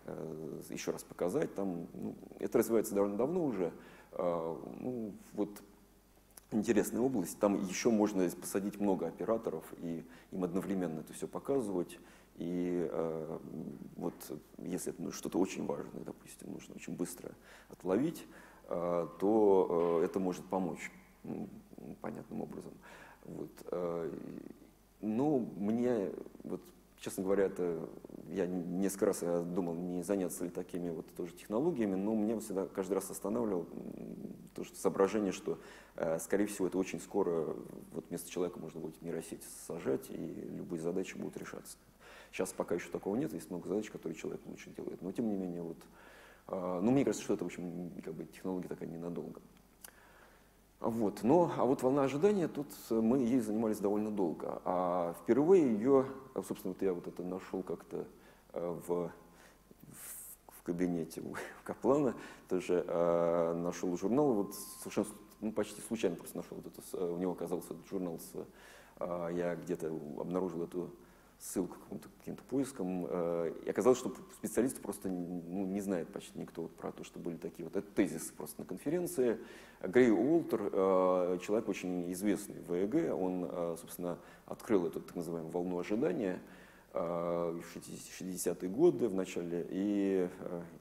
э, еще раз показать. Там, ну, это развивается довольно давно уже. А, ну, вот интересная область. Там еще можно посадить много операторов и им одновременно это все показывать. И э, вот если ну, что-то очень важное, допустим, нужно очень быстро отловить, Э, то э, это может помочь ну, понятным образом. Вот. Э, ну, мне, вот, честно говоря, это, я несколько раз я думал, не заняться ли такими вот тоже технологиями, но мне всегда каждый раз останавливал то, что соображение, что, скорее всего, это очень скоро вот вместо человека можно будет нейросеть сажать, и любые задачи будут решаться. Сейчас пока еще такого нет, есть много задач, которые человек лучше делает. Но, тем не менее, вот, а, ну, мне кажется, что это, в общем, как бы технология такая ненадолго. Вот. Но, а вот волна ожидания, тут мы ей занимались довольно долго. А впервые ее, а, собственно, вот я вот это нашел как-то а, в, в кабинете у Каплана, тоже э, нашел журнал, вот совершенно ну, почти случайно просто нашел вот это, у него оказался этот журнал, с, э, я где-то обнаружил эту ссылку к каким-то, каким поискам, э, и оказалось, что специалисты просто ну, не знает почти никто вот про то, что были такие вот, это тезисы просто на конференции. Грей Уолтер, э, человек очень известный в ЭЭГ, он, э, собственно, открыл эту так называемую волну ожидания в 60-е годы в начале и,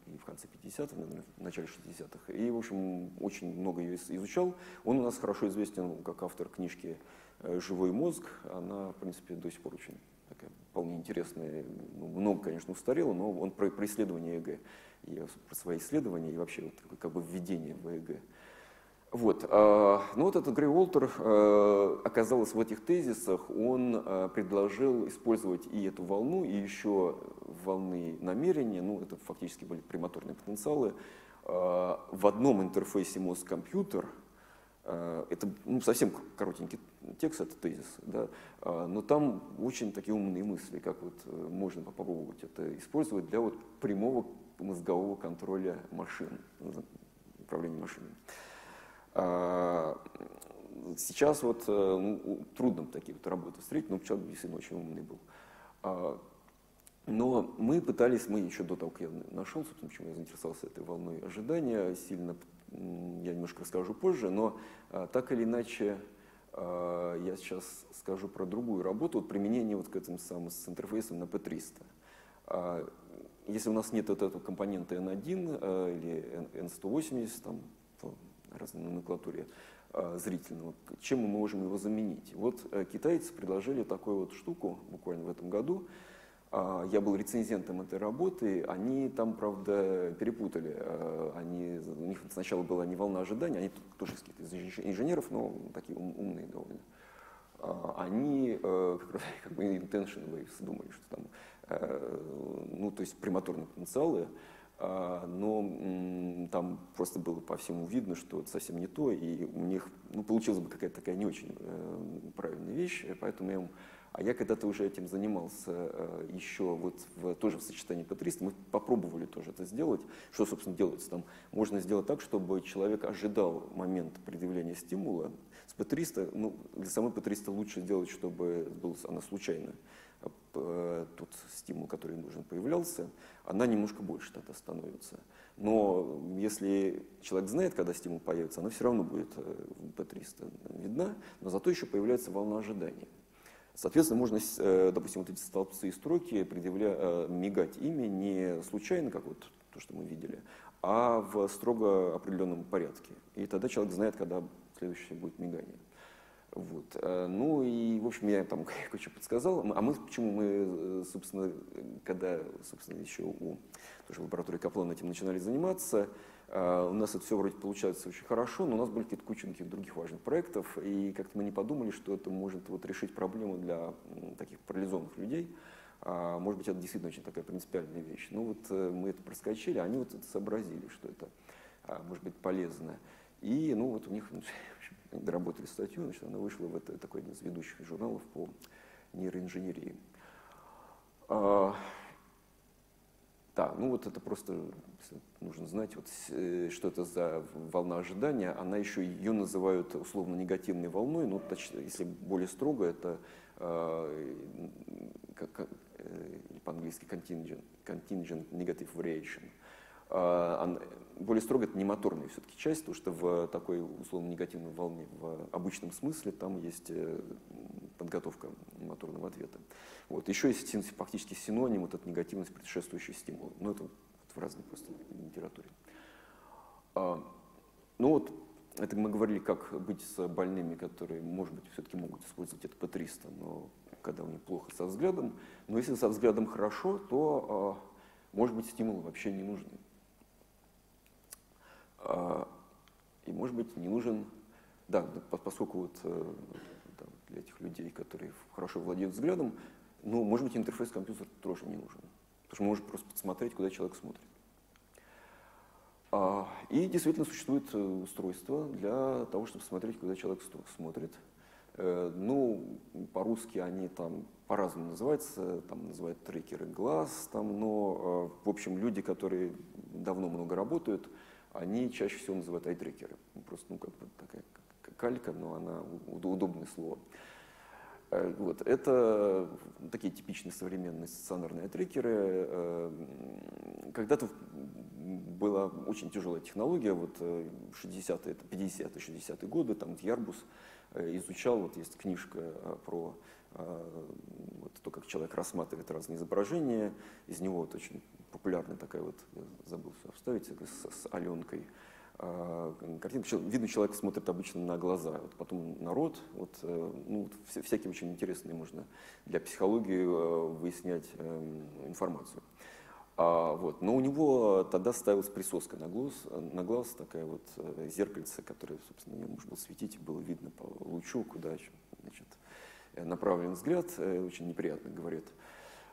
и в конце 50-х, в начале 60-х. И, в общем, очень много ее изучал. Он у нас хорошо известен как автор книжки «Живой мозг». Она, в принципе, до сих пор очень вполне интересная, ну, много, конечно, устарело, но он про, про исследование ЭЭГ, и про свои исследования, и вообще вот как бы введение в ЭЭГ. Вот. А, ну вот этот Грей Уолтер а, оказалось в этих тезисах, он а, предложил использовать и эту волну, и еще волны намерения, ну это фактически были премоторные потенциалы, в одном интерфейсе мозг-компьютер – Э, это ну, совсем коротенький текст, это тезис, да, а, но там очень такие умные мысли, как вот э, можно попробовать это использовать для вот прямого мозгового контроля машин, управления машинами. А, сейчас вот э, ну, трудно такие вот работы встретить, но человек действительно очень умный был. А, но мы пытались, мы еще до того, как я нашел, собственно, почему я заинтересовался этой волной ожидания, сильно я немножко расскажу позже, но так или иначе я сейчас скажу про другую работу, вот применение вот к этому самым с интерфейсом на P300. А, если у нас нет вот этого компонента N1 или N180, там по разной номенклатуре зрительного, чем мы можем его заменить? Вот э, китайцы предложили такую вот штуку буквально в этом году, а, я был рецензентом этой работы, они там, правда, перепутали. А, они, у них сначала была не волна ожидания, они тоже из каких-то инженеров, но такие умные довольно. А, они э, как, бы intention waves думали, что там, э, ну, то есть премоторные потенциалы, но там просто было по всему видно, что это совсем не то, и у них ну, получилась бы какая-то такая не очень э, правильная вещь, поэтому я им а я когда-то уже этим занимался э, еще вот в, тоже в сочетании P300. Мы попробовали тоже это сделать. Что, собственно, делается там? Можно сделать так, чтобы человек ожидал момент предъявления стимула. С P300, ну, для самой P300 лучше сделать, чтобы был, она случайно э, тот стимул, который нужен, появлялся, она немножко больше тогда становится. Но если человек знает, когда стимул появится, она все равно будет э, в P300 видна, но зато еще появляется волна ожидания. Соответственно, можно, э, допустим, вот эти столбцы и строки предъявля, э, мигать ими не случайно, как вот то, что мы видели, а в строго определенном порядке. И тогда человек знает, когда следующее будет мигание. Вот. Э, ну и, в общем, я там кое-что подсказал. А мы, почему мы, собственно, когда, собственно, еще у тоже лаборатории Каплана этим начинали заниматься, у нас это все вроде получается очень хорошо, но у нас были какие-то куча каких других важных проектов, и как-то мы не подумали, что это может вот решить проблему для таких парализованных людей. А, может быть, это действительно очень такая принципиальная вещь. Ну вот э, мы это проскочили, они вот это сообразили, что это а, может быть полезно. И ну вот у них доработали статью, значит, она вышла в это, такой один из ведущих журналов по нейроинженерии. Да, ну вот это просто нужно знать, вот, э, что это за волна ожидания. Она еще, ее называют условно негативной волной, но точно, если более строго, это э, как, э, по-английски contingent, contingent negative variation. Э, более строго это не моторная все-таки часть, потому что в такой условно негативной волне в обычном смысле там есть подготовка моторного ответа. Вот. Еще есть фактически синоним, вот эта негативность, предшествующий стимул. Но это в разной просто литературе. А, ну вот, это мы говорили, как быть с больными, которые, может быть, все-таки могут использовать это P300, но когда у них плохо со взглядом. Но если со взглядом хорошо, то, а, может быть, стимулы вообще не нужны. А, и, может быть, не нужен, да, поскольку вот э, для этих людей, которые хорошо владеют взглядом, ну, может быть, интерфейс компьютера тоже не нужен. Потому что мы просто посмотреть, куда человек смотрит. А, и действительно существует э, устройство для того, чтобы смотреть, куда человек смотрит. Э, ну, по-русски они там по-разному называются, там называют трекеры глаз, там, но, э, в общем, люди, которые давно много работают, они чаще всего называют айтрекеры. Просто, ну, как бы такая калька, но она удобное слово. Э, вот. Это такие типичные современные стационарные трекеры. Э, когда-то была очень тяжелая технология, вот 60-е, 50-е, 60-е годы, там Ярбус э, изучал, вот есть книжка про вот, то, как человек рассматривает разные изображения, из него вот очень популярная такая вот, я забыл все вставить, с, с Аленкой, картинка. Видно, человек смотрит обычно на глаза, вот потом народ. Вот, э, ну, всякие очень интересные можно для психологии э, выяснять эм, информацию. А, вот. Но у него тогда ставилась присоска на глаз, на глаз такая вот э, зеркальце, которое, собственно, не можно было светить, было видно по лучу, куда значит, направлен взгляд, очень неприятно, говорит.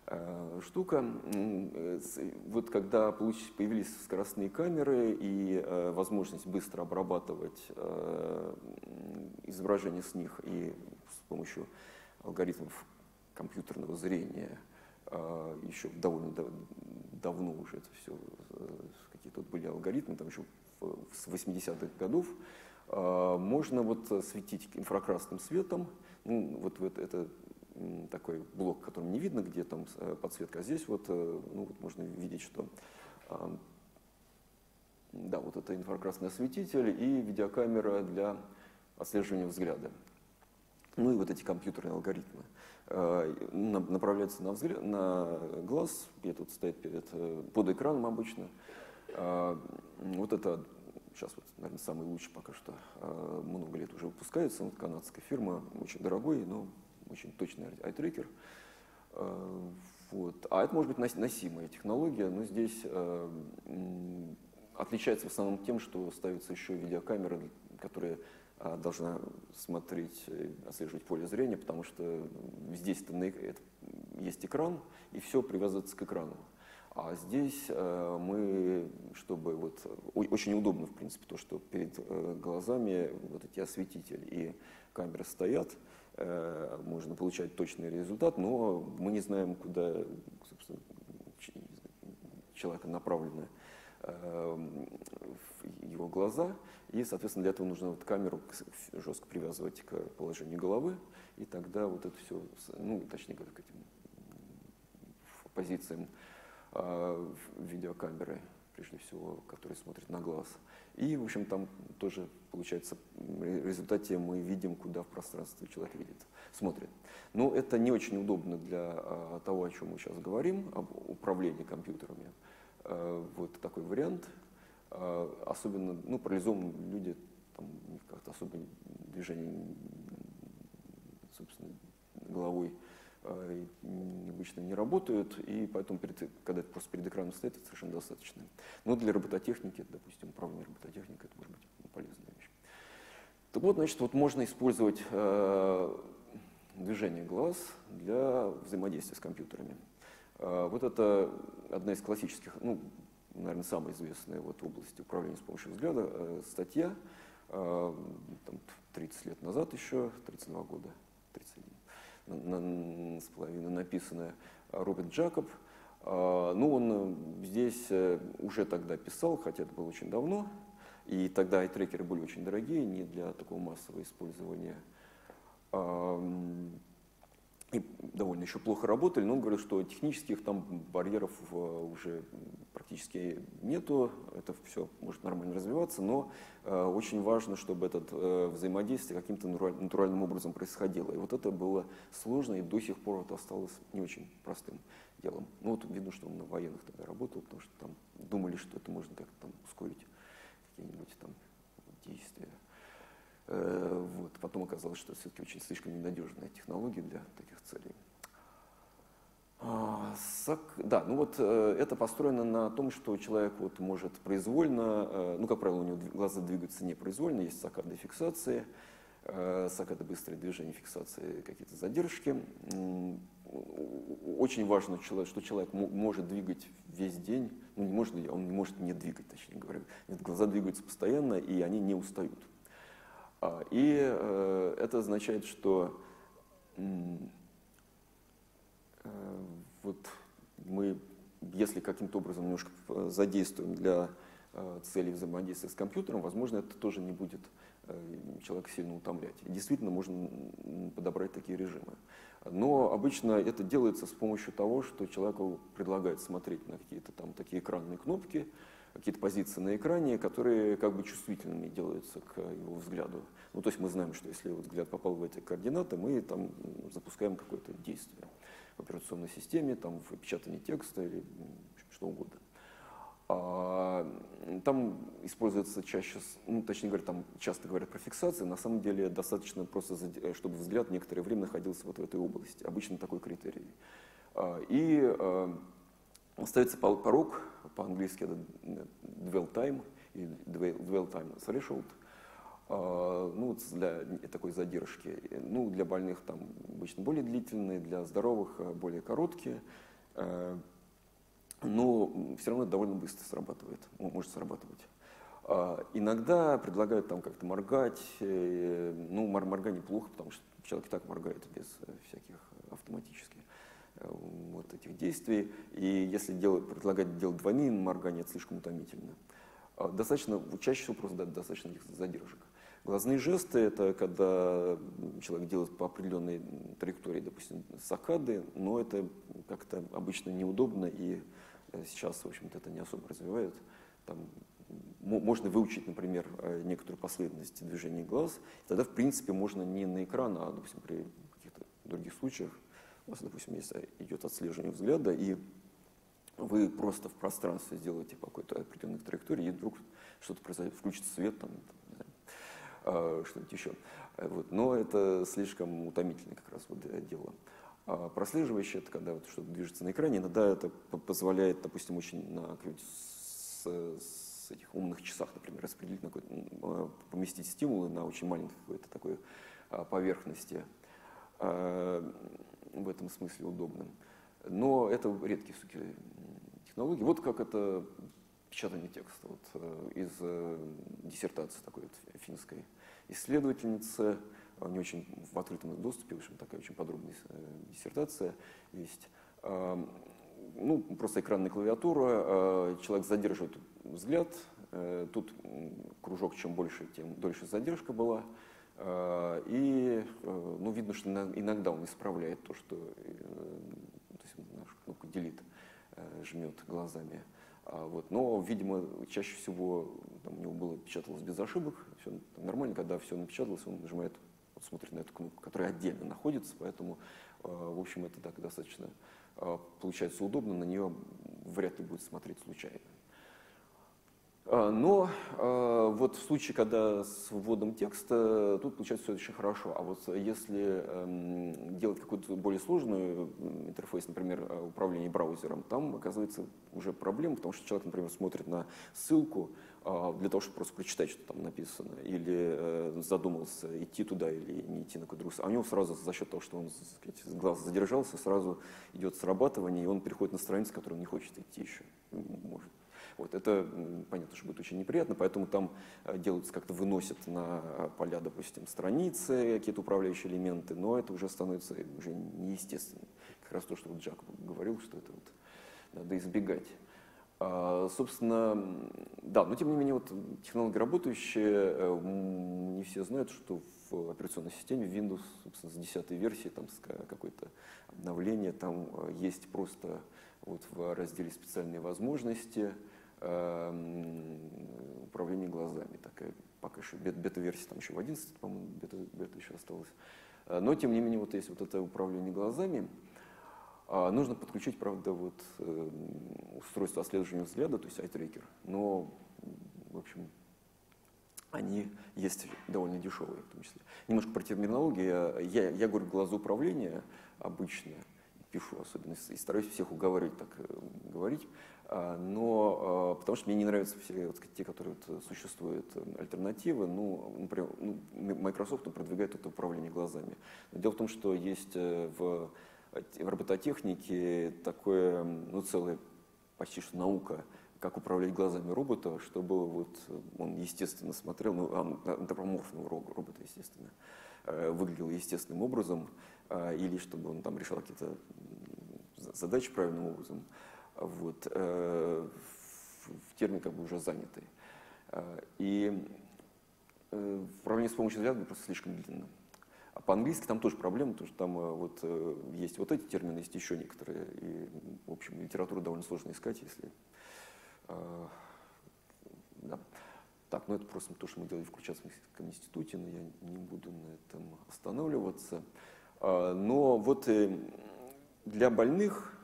Э, штука. Э, вот когда появились скоростные камеры и э, возможность быстро обрабатывать изображение с них и с помощью алгоритмов компьютерного зрения, еще довольно давно уже это все, какие-то были алгоритмы, там еще с 80-х годов, можно вот светить инфракрасным светом, ну, вот, вот это такой блок, которым не видно, где там э, подсветка. А здесь вот, э, ну, вот можно видеть, что да, вот это инфракрасный осветитель и видеокамера для отслеживания взгляда. Ну и вот эти компьютерные алгоритмы э, направляются на, взгляд, на глаз, где тут стоит перед, под экраном обычно. Вот это сейчас, вот, наверное, самый лучший пока что, много лет уже выпускается, вот канадская фирма, очень дорогой, но очень точный айтрекер. Э, вот. А это может быть носимая технология, но здесь э, отличается в основном тем, что ставится еще видеокамера, которая э, должна смотреть, отслеживать поле зрения, потому что здесь есть экран, и все привязывается к экрану. А здесь мы, чтобы вот очень удобно, в принципе, то, что перед глазами вот эти осветители и камеры стоят, можно получать точный результат, но мы не знаем, куда человека направлены э, его глаза, и, соответственно, для этого нужно вот камеру жестко привязывать к положению головы, и тогда вот это все, ну, точнее, к этим позициям э, видеокамеры, прежде всего, которые смотрят на глаз. И, в общем, там тоже получается, в результате мы видим, куда в пространстве человек видит, смотрит. Но это не очень удобно для а, того, о чем мы сейчас говорим, об управлении компьютерами. А, вот такой вариант. А, особенно, ну, парализованные люди, там, как-то особо движение, собственно, головой обычно не работают, и поэтому, перед, когда это просто перед экраном стоит, это совершенно достаточно. Но для робототехники, допустим, управление робототехникой, это может быть полезная вещь. Так вот, значит, вот можно использовать э, движение глаз для взаимодействия с компьютерами. Вот это одна из классических, ну, наверное, самая известная вот область управления с помощью взгляда статья, там, 30 лет назад еще, 32 года, 31 с половиной написанная Роберт Джакоб. Ну, он здесь уже тогда писал, хотя это было очень давно, и тогда и трекеры были очень дорогие, не для такого массового использования. И довольно еще плохо работали, но он говорит, что технических там барьеров э, уже практически нету, это все может нормально развиваться, но э, очень важно, чтобы это э, взаимодействие каким-то натуральным образом происходило. И вот это было сложно, и до сих пор это осталось не очень простым делом. Ну вот видно, что он на военных тогда работал, потому что там думали, что это можно как-то там ускорить какие-нибудь там действия. Э, вот. Потом оказалось, что все-таки очень слишком ненадежная технология для таких целей. А, да, ну вот э, это построено на том, что человек вот может произвольно, э, ну, как правило, у него глаза двигаются непроизвольно, есть сакады фиксации, сакады быстрые движения фиксации, какие-то задержки. Очень важно, что человек может двигать весь день, ну не может, он не может не двигать, точнее говоря. Нет, глаза двигаются постоянно, и они не устают. А, и э, это означает, что э, вот мы, если каким-то образом немножко задействуем для э, целей взаимодействия с компьютером, возможно, это тоже не будет человека сильно утомлять. Действительно можно подобрать такие режимы. Но обычно это делается с помощью того, что человеку предлагают смотреть на какие-то там такие экранные кнопки, какие-то позиции на экране, которые как бы чувствительными делаются к его взгляду. Ну, то есть мы знаем, что если вот взгляд попал в эти координаты, мы там запускаем какое-то действие в операционной системе, там в печатании текста или что угодно. А, там используется чаще, ну, точнее говоря, там часто говорят про фиксацию, на самом деле достаточно просто, чтобы взгляд некоторое время находился вот в этой области. Обычно такой критерий. А, и а, ставится порог, по-английски это dwell time, или dwell time threshold, ну, для такой задержки. Ну, для больных там обычно более длительные, для здоровых более короткие но все равно довольно быстро срабатывает, может срабатывать. А, иногда предлагают там как-то моргать, э, ну, моргание плохо, потому что человек и так моргает без э, всяких автоматических э, вот этих действий. И если делать, предлагать делать двойные моргания, это слишком утомительно. А, достаточно, чаще всего просто достаточно этих задержек. Глазные жесты – это когда человек делает по определенной траектории, допустим, сакады, но это как-то обычно неудобно и Э, сейчас, в общем-то, это не особо развивают. Там, можно выучить, например, э, некоторую последовательность движений глаз. Тогда, в принципе, можно не на экран, а, допустим, при каких-то других случаях. У вас, допустим, если идет отслеживание взгляда, и вы просто в пространстве сделаете какой-то определенной траектории, и вдруг что-то произойдет, включится свет, там, а, что-нибудь еще. Э, вот. Но это слишком утомительное как раз вот дело. А прослеживающее, это когда вот что-то движется на экране, иногда это позволяет, допустим, очень на с, с этих умных часах, например, распределить, на а, поместить стимулы на очень маленькой какой-то такой а, поверхности. В этом смысле удобным. Но это редкие все технологии. Вот как это печатание текста. Вот, э, из э, диссертации такой вот финской исследовательницы не очень в открытом доступе, в общем, такая очень подробная э, диссертация есть. Ну, просто экранная клавиатура, человек задерживает взгляд, тут кружок чем больше, тем дольше задержка была. И ну, видно, что иногда он исправляет то, что то есть наша кнопка delete жмет глазами. А вот. Но, видимо, чаще всего там, у него было печаталось без ошибок, все нормально, когда все напечаталось, он нажимает вот смотрит на эту кнопку, которая отдельно находится, поэтому, э, в общем, это так достаточно э, получается удобно, на нее вряд ли будет смотреть случайно. А, но э, вот в случае, когда с вводом текста, тут получается все очень хорошо. А вот если эм, делать какой-то более сложный интерфейс, например, управление браузером, там оказывается уже проблема, потому что человек, например, смотрит на ссылку, а, для того, чтобы просто прочитать, что там написано, или э, задумался, идти туда или не идти на какой-то А у него сразу за счет того, что он сказать, глаз задержался, сразу идет срабатывание, и он переходит на страницу, которую он не хочет идти еще. Может. Вот, это понятно, что будет очень неприятно, поэтому там э, делаются как-то выносят на поля, допустим, страницы, какие-то управляющие элементы, но это уже становится уже неестественным. Как раз то, что вот Джак говорил, что это вот надо избегать. А, собственно, да, но тем не менее, вот технологии работающие, э, не все знают, что в операционной системе Windows, собственно, с 10 версии, там какое-то обновление, там э, есть просто вот в разделе специальные возможности э, управления глазами. Такая пока еще бета-версия, там еще в 11, по-моему, бета, бета еще осталась. Но, тем не менее, вот есть вот это управление глазами, а, нужно подключить, правда, вот, э, устройство отслеживания взгляда, то есть eye-tracker, но, в общем, они есть довольно дешевые в том числе. Немножко про терминологию. Я, я говорю глазоуправление обычно, пишу особенно, и стараюсь всех уговаривать так э, говорить, но а, потому что мне не нравятся все вот, те, которые вот, существуют э, альтернативы. Ну, например, ну, Microsoft продвигает это управление глазами. Но дело в том, что есть в в робототехнике такое, ну, целая почти что наука, как управлять глазами робота, чтобы вот он естественно смотрел, ну, антропоморфного робота, естественно, э, выглядел естественным образом, э, или чтобы он там решал какие-то задачи правильным образом, вот, э, в термин как бы уже занятый. И управление с помощью взгляда просто слишком длинно. А по-английски там тоже проблема, потому что там э, вот э, есть вот эти термины, есть еще некоторые. И, в общем, литературу довольно сложно искать, если... Э, да. Так, ну это просто то, что мы делали в Курчатском институте, но я не буду на этом останавливаться. Но вот для больных,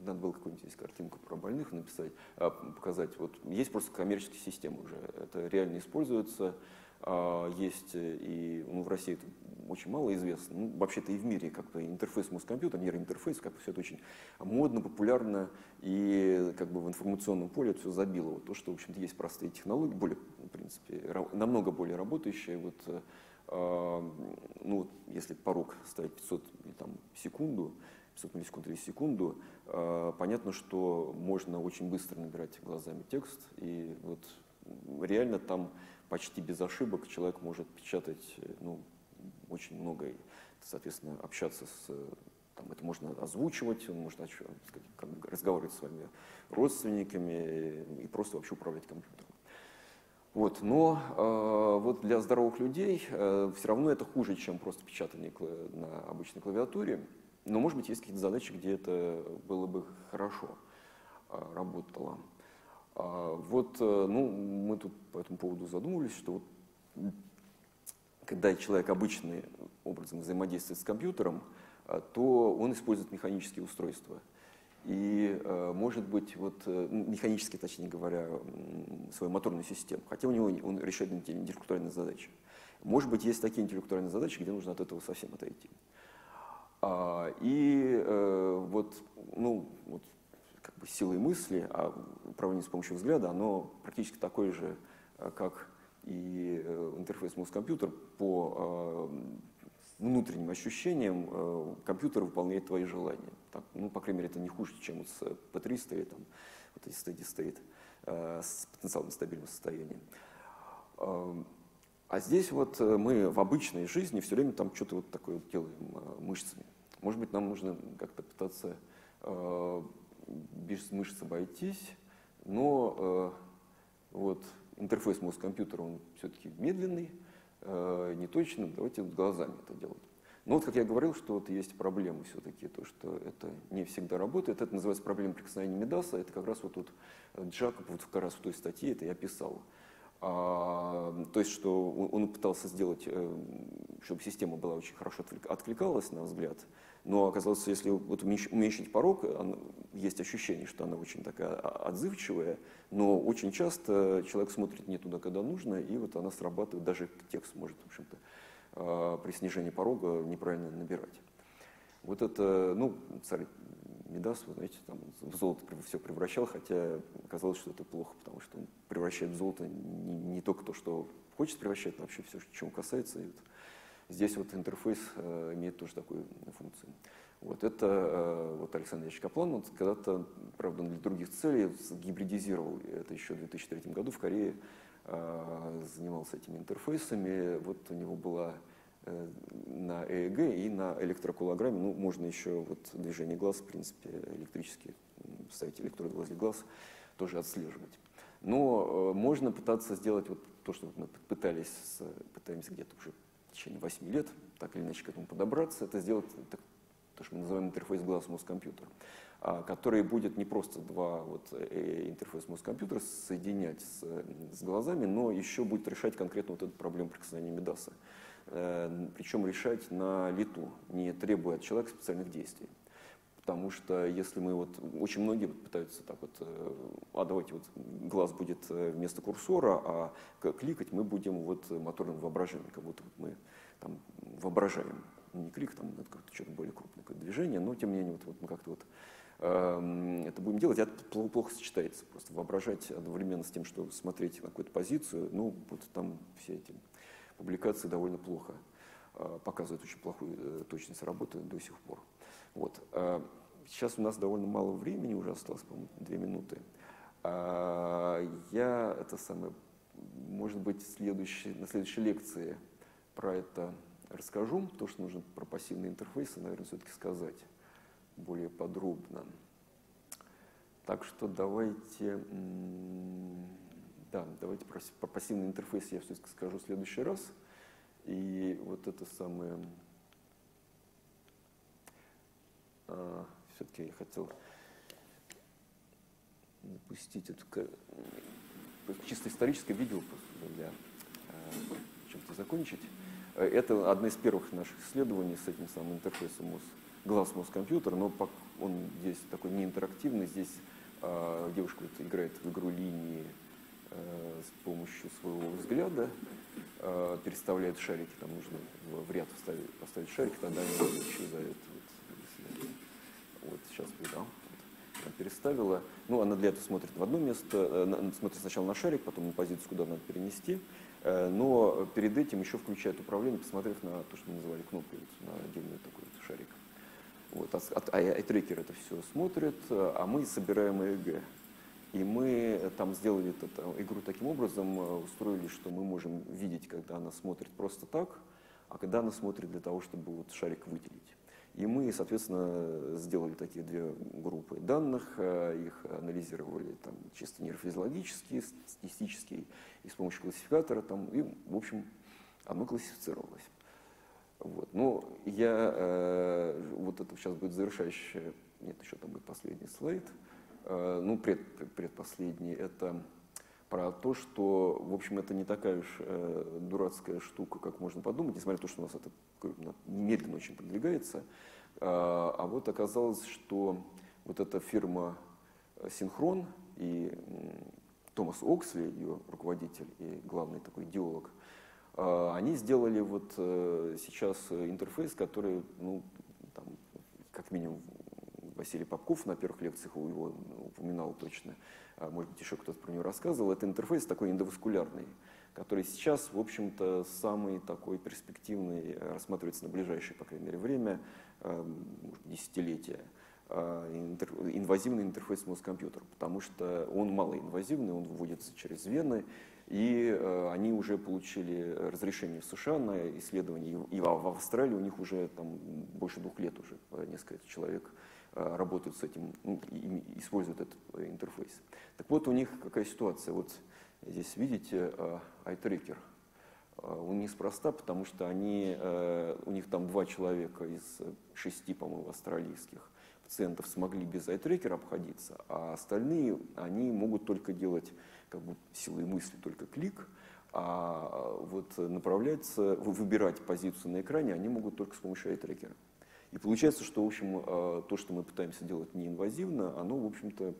надо было какую-нибудь здесь картинку про больных написать, а, показать. Вот есть просто коммерческие системы уже, это реально используется. А, есть и ну, в России это очень мало известно. Ну, вообще-то и в мире как-то интерфейс мозг-компьютер, нейроинтерфейс, как все это очень модно, популярно, и как бы в информационном поле это все забило. Вот то, что, в общем-то, есть простые технологии, более, в принципе, намного более работающие. Вот, э, ну, если порог ставить 500 там, секунду, 500 миллисекунд или секунду, э, понятно, что можно очень быстро набирать глазами текст, и вот реально там почти без ошибок человек может печатать ну, очень много, и, соответственно, общаться с там, это можно озвучивать, он может сказать, разговаривать с своими родственниками и просто вообще управлять компьютером. Вот, но э, вот для здоровых людей э, все равно это хуже, чем просто печатание на обычной клавиатуре. Но, может быть, есть какие-то задачи, где это было бы хорошо э, работало. Э, вот, э, ну, мы тут по этому поводу задумывались, что вот когда человек обычным образом взаимодействует с компьютером, э, то он использует механические устройства. И, э, может быть, вот, э, механически, точнее говоря, свою моторную систему, хотя у него он решает интеллектуальные задачи. Может быть, есть такие интеллектуальные задачи, где нужно от этого совсем отойти. А, и вот, ну, вот как бы силой мысли, а управление с помощью взгляда, оно практически такое же, как и э, интерфейс мозг-компьютер по э, внутренним ощущениям э, компьютер выполняет твои желания. Так, ну, по крайней мере, это не хуже, чем с P300 или там, вот эти steady state с потенциалом стабильного состояния. А здесь вот мы в обычной жизни все время там что-то вот такое вот делаем мышцами. Может быть, нам нужно как-то пытаться без мышц обойтись, но вот интерфейс мозг-компьютера, он все-таки медленный, э, неточный, давайте вот глазами это делать. Но вот, как я говорил, что вот есть проблемы все-таки, то, что это не всегда работает. Это называется проблема прикосновения Медаса. Это как раз вот тут Джакоб вот как раз в той статье это я писал. А, то есть, что он, пытался сделать, э, чтобы система была очень хорошо откликалась на взгляд, но оказалось, если вот уменьшить порог, есть ощущение, что она очень такая отзывчивая, но очень часто человек смотрит не туда, когда нужно, и вот она срабатывает, даже текст может, в общем-то, а, при снижении порога неправильно набирать. Вот это, ну, Мидас, вы знаете, там в золото все превращал, хотя казалось, что это плохо, потому что он превращает в золото не, не только то, что хочет превращать, но вообще все, чем касается. И вот здесь вот интерфейс э, имеет тоже такую функцию. Вот это э, вот Александр Ильич Каплан, он когда-то, правда, для других целей гибридизировал, это еще в 2003 году в Корее э, занимался этими интерфейсами. Вот у него была на ЭЭГ и на электрокулограмме. Ну, можно еще вот движение глаз, в принципе, электрически ставить электрод возле глаз, тоже отслеживать. Но э, можно пытаться сделать вот то, что мы пытались, пытаемся где-то уже в течение 8 лет, так или иначе к этому подобраться, это сделать так, то, что мы называем интерфейс глаз-мозг-компьютер, а, который будет не просто два вот, э, интерфейс мозг-компьютера соединять с, с глазами, но еще будет решать конкретно вот эту проблему прикосновения Медаса. Э, причем решать на лету, не требуя от человека специальных действий. Потому что если мы вот, очень многие пытаются так вот, э, а давайте вот глаз будет э, вместо курсора, а кликать мы будем вот моторным воображением, как будто вот мы там воображаем. Не клик, там это как-то что-то более крупное движение, но тем не менее вот, вот мы как-то вот э, это будем делать, это плохо сочетается. Просто воображать одновременно с тем, что смотреть на какую-то позицию, ну вот там все эти публикации довольно плохо а, показывают очень плохую э, точность работы до сих пор. Вот. А, сейчас у нас довольно мало времени, уже осталось, по-моему, две минуты. А, я это самое, может быть, следующий, на следующей лекции про это расскажу. То, что нужно про пассивные интерфейсы, наверное, все-таки сказать более подробно. Так что давайте да, давайте про, про пассивный интерфейс я все-таки скажу в следующий раз. И вот это самое... А, все-таки я хотел запустить это чисто историческое видео для а, чем-то закончить. Это одно из первых наших исследований с этим самым интерфейсом мозг, глаз мозг компьютер, но он здесь такой не интерактивный, здесь а, девушка играет в игру линии с помощью своего взгляда э, переставляет шарики, там нужно в ряд поставить, поставить шарики, тогда они исчезают. Вот, вот сейчас да, вот, переставила. Ну, она для этого смотрит в одно место, э, смотрит сначала на шарик, потом на позицию, куда надо перенести. Но перед этим еще включает управление, посмотрев на то, что мы называли кнопкой, на отдельный такой вот шарик. Вот, а, а, а трекер это все смотрит, а мы собираем ЭЭГ. И мы там сделали эту игру таким образом, э, устроили, что мы можем видеть, когда она смотрит просто так, а когда она смотрит для того, чтобы вот шарик выделить. И мы, соответственно, сделали такие две группы данных, э, их анализировали там, чисто нейрофизиологически, статистически, и с помощью классификатора, там, и, в общем, оно классифицировалось. Вот. Но я, э, вот это сейчас будет завершающее, нет, еще там будет последний слайд. Э, ну, пред, предпоследний, это про то, что, в общем, это не такая уж э, дурацкая штука, как можно подумать, несмотря на то, что у нас это медленно очень продвигается. А, а вот оказалось, что вот эта фирма Синхрон и Томас Оксли, ее руководитель и главный такой идеолог, э, они сделали вот э, сейчас интерфейс, который, ну, там, как минимум Василий Попков на первых лекциях его упоминал точно, а, может быть, еще кто-то про него рассказывал, это интерфейс такой эндоваскулярный, который сейчас, в общем-то, самый такой перспективный, э, рассматривается на ближайшее, по крайней мере, время, э, десятилетия а, инвазивный интерфейс мозг-компьютер, потому что он малоинвазивный, он вводится через вены, и э, они уже получили разрешение в США на исследование, и в Австралии у них уже там больше двух лет уже несколько человек Э, работают с этим, ну, используют этот э, интерфейс. Так вот, у них какая ситуация? Вот здесь видите iTracker. Э, у них неспроста, потому что они, у них там два человека из шести, по-моему, австралийских пациентов смогли без iTracker обходиться, а остальные, они могут только делать как бы силой мысли только клик, а вот направляться, выбирать позицию на экране они могут только с помощью iTracker. И получается, что, в общем, э, то, что мы пытаемся делать неинвазивно, оно, в общем-то,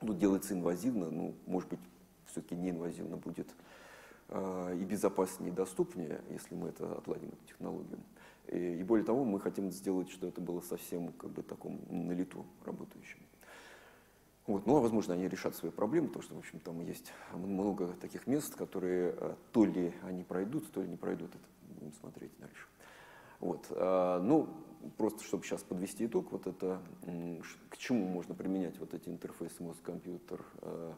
ну, делается инвазивно, ну, может быть, все-таки неинвазивно будет э, и безопаснее, и доступнее, если мы это отладим, эту технологию. И, и более того, мы хотим сделать, что это было совсем как бы таком на лету работающим. Вот. Ну, а возможно, они решат свои проблемы, потому что, в общем, там есть много таких мест, которые э, то ли они пройдут, то ли не пройдут. Это будем смотреть дальше. Вот. А, ну, просто чтобы сейчас подвести итог, вот это, к чему можно применять вот эти интерфейсы мозг-компьютер э,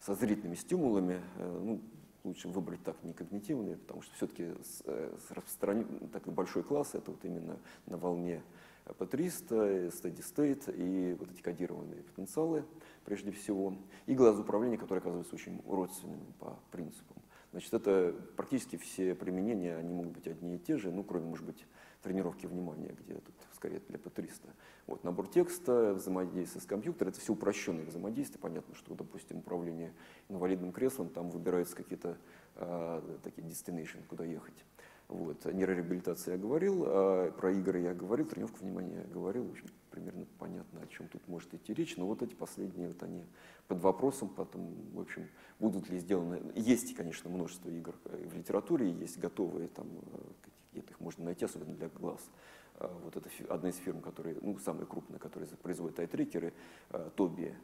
со зрительными стимулами, э, ну, лучше выбрать так не когнитивные, потому что все-таки с распространен, такой большой класс, это вот именно на волне P300, Steady State и вот эти кодированные потенциалы прежде всего, и глаз управления, которые оказываются очень родственными по принципам. Значит, это практически все применения, они могут быть одни и те же, ну, кроме, может быть, тренировки внимания, где тут скорее для P300. Вот, набор текста, взаимодействие с компьютером, это все упрощенные взаимодействия. Понятно, что, допустим, управление инвалидным креслом, там выбираются какие-то э, такие destination, куда ехать. Вот. Нейрореабилитация я говорил, а про игры я говорил, тренировку внимания я говорил. В общем, примерно понятно, о чем тут может идти речь. Но вот эти последние, вот они под вопросом потом, в общем, будут ли сделаны. Есть, конечно, множество игр в литературе, есть готовые, там, э, где-то их можно найти, особенно для глаз. А вот это одна из фирм, которая, ну, самая крупная, которая производит айтрекеры, Тоби,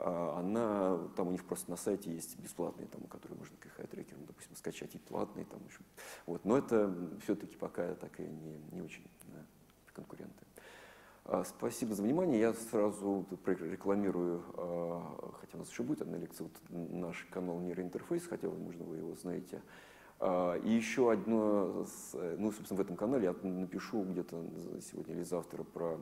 она, там у них просто на сайте есть бесплатные, там, которые можно к их трекерам, допустим, скачать, и платные. Там, еще. Вот. Но это все-таки пока так и не, не очень да, конкуренты. А, спасибо за внимание. Я сразу рекламирую, а, хотя у нас еще будет одна лекция, вот наш канал Нейроинтерфейс, хотя, возможно, вы его знаете. И еще одно, ну, собственно, в этом канале я напишу где-то сегодня или завтра про,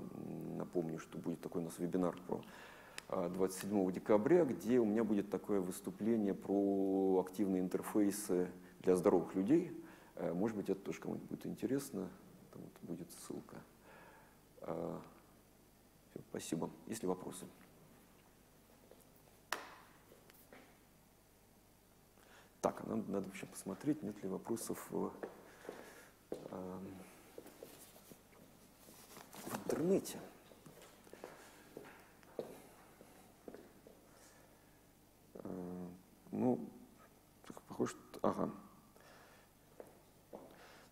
напомню, что будет такой у нас вебинар про 27 декабря, где у меня будет такое выступление про активные интерфейсы для здоровых людей. Э, может быть, это тоже кому-нибудь будет интересно. Там вот будет ссылка. Э, спасибо. Есть ли вопросы? Так, а нам надо вообще посмотреть, нет ли вопросов в, э, в интернете. Ну, похоже, ага.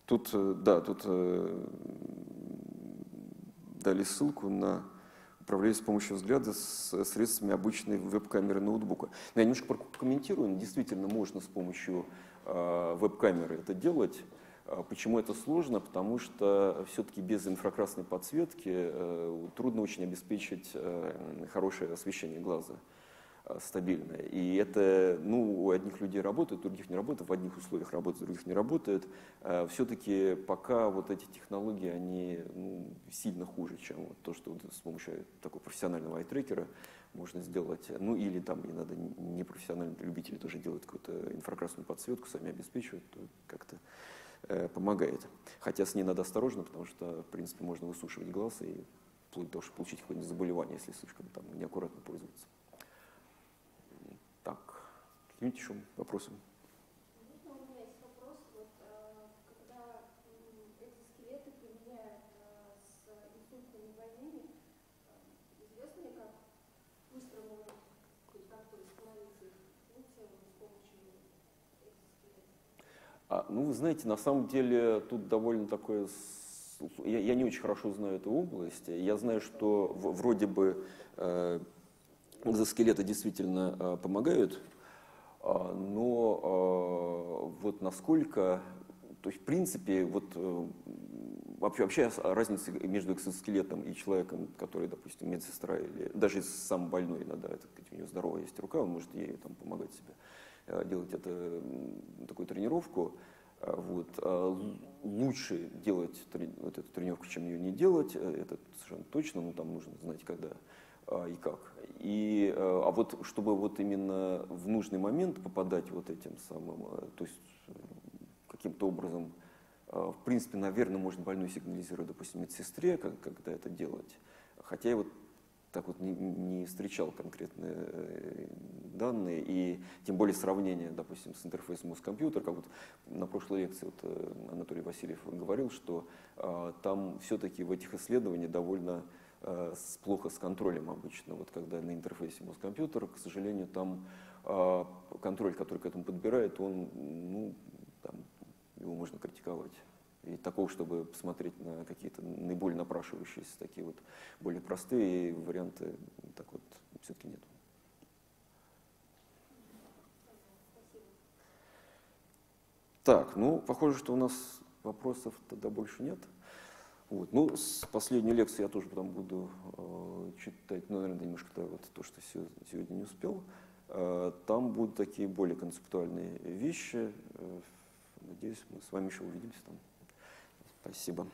Тут, э, да, тут э, дали ссылку на управление с помощью взгляда с средствами обычной веб-камеры ноутбука. Но я немножко прокомментирую. Действительно, можно с помощью э, веб-камеры это делать. А почему это сложно? Потому что все-таки без инфракрасной подсветки э, трудно очень обеспечить э, хорошее освещение глаза. Э, стабильная. И это, ну, у одних людей работает, у других не работает, в одних условиях работает, в других не работает. Э, Все-таки пока вот эти технологии, они ну, сильно хуже, чем вот то, что вот с помощью такого профессионального айтрекера можно сделать. Ну, или там и надо непрофессиональные любители тоже делать какую-то инфракрасную подсветку, сами обеспечивают, то как-то э, помогает. Хотя с ней надо осторожно, потому что, в принципе, можно высушивать глаз и вплоть до того, чтобы получить какое-нибудь заболевание, если слишком там неаккуратно пользоваться. Какие-нибудь еще вопросы? Ну, вы знаете, на самом деле тут довольно такое... Я, я не очень хорошо знаю эту область. Я знаю, что в, вроде бы э, экзоскелеты действительно э, помогают а, но а, вот насколько, то есть в принципе, вот э, вообще, вообще разница между экзоскелетом и человеком, который, допустим, медсестра или даже сам больной иногда, это, у него здоровая есть рука, он может ей там помогать себе э, делать это, такую тренировку. А, вот. Лучше делать вот эту тренировку, чем ее не делать, это совершенно точно, но там нужно знать, когда и как. И, э, а вот чтобы вот именно в нужный момент попадать вот этим самым, э, то есть э, каким-то образом, в принципе, наверное, может больной сигнализировать, допустим, медсестре, как, когда это делать. Хотя я вот так вот не, не встречал конкретные данные, и тем более сравнение, допустим, с интерфейсом мозг-компьютер, как вот на прошлой лекции вот Анатолий Васильев говорил, что а, там все-таки в этих исследованиях довольно Э, с, плохо с контролем обычно. Вот когда на интерфейсе мозг-компьютер, к сожалению, там э, контроль, который к этому подбирает, он, ну, там, его можно критиковать И такого, чтобы посмотреть на какие-то наиболее напрашивающиеся, такие вот более простые варианты, так вот все-таки нет. Так, ну, похоже, что у нас вопросов тогда больше нет. Вот. Ну, с последней лекции я тоже потом буду э, читать, ну, наверное, немножко -то, вот, то, что сегодня не успел. Э, там будут такие более концептуальные вещи. Э, надеюсь, мы с вами еще увидимся там. Спасибо.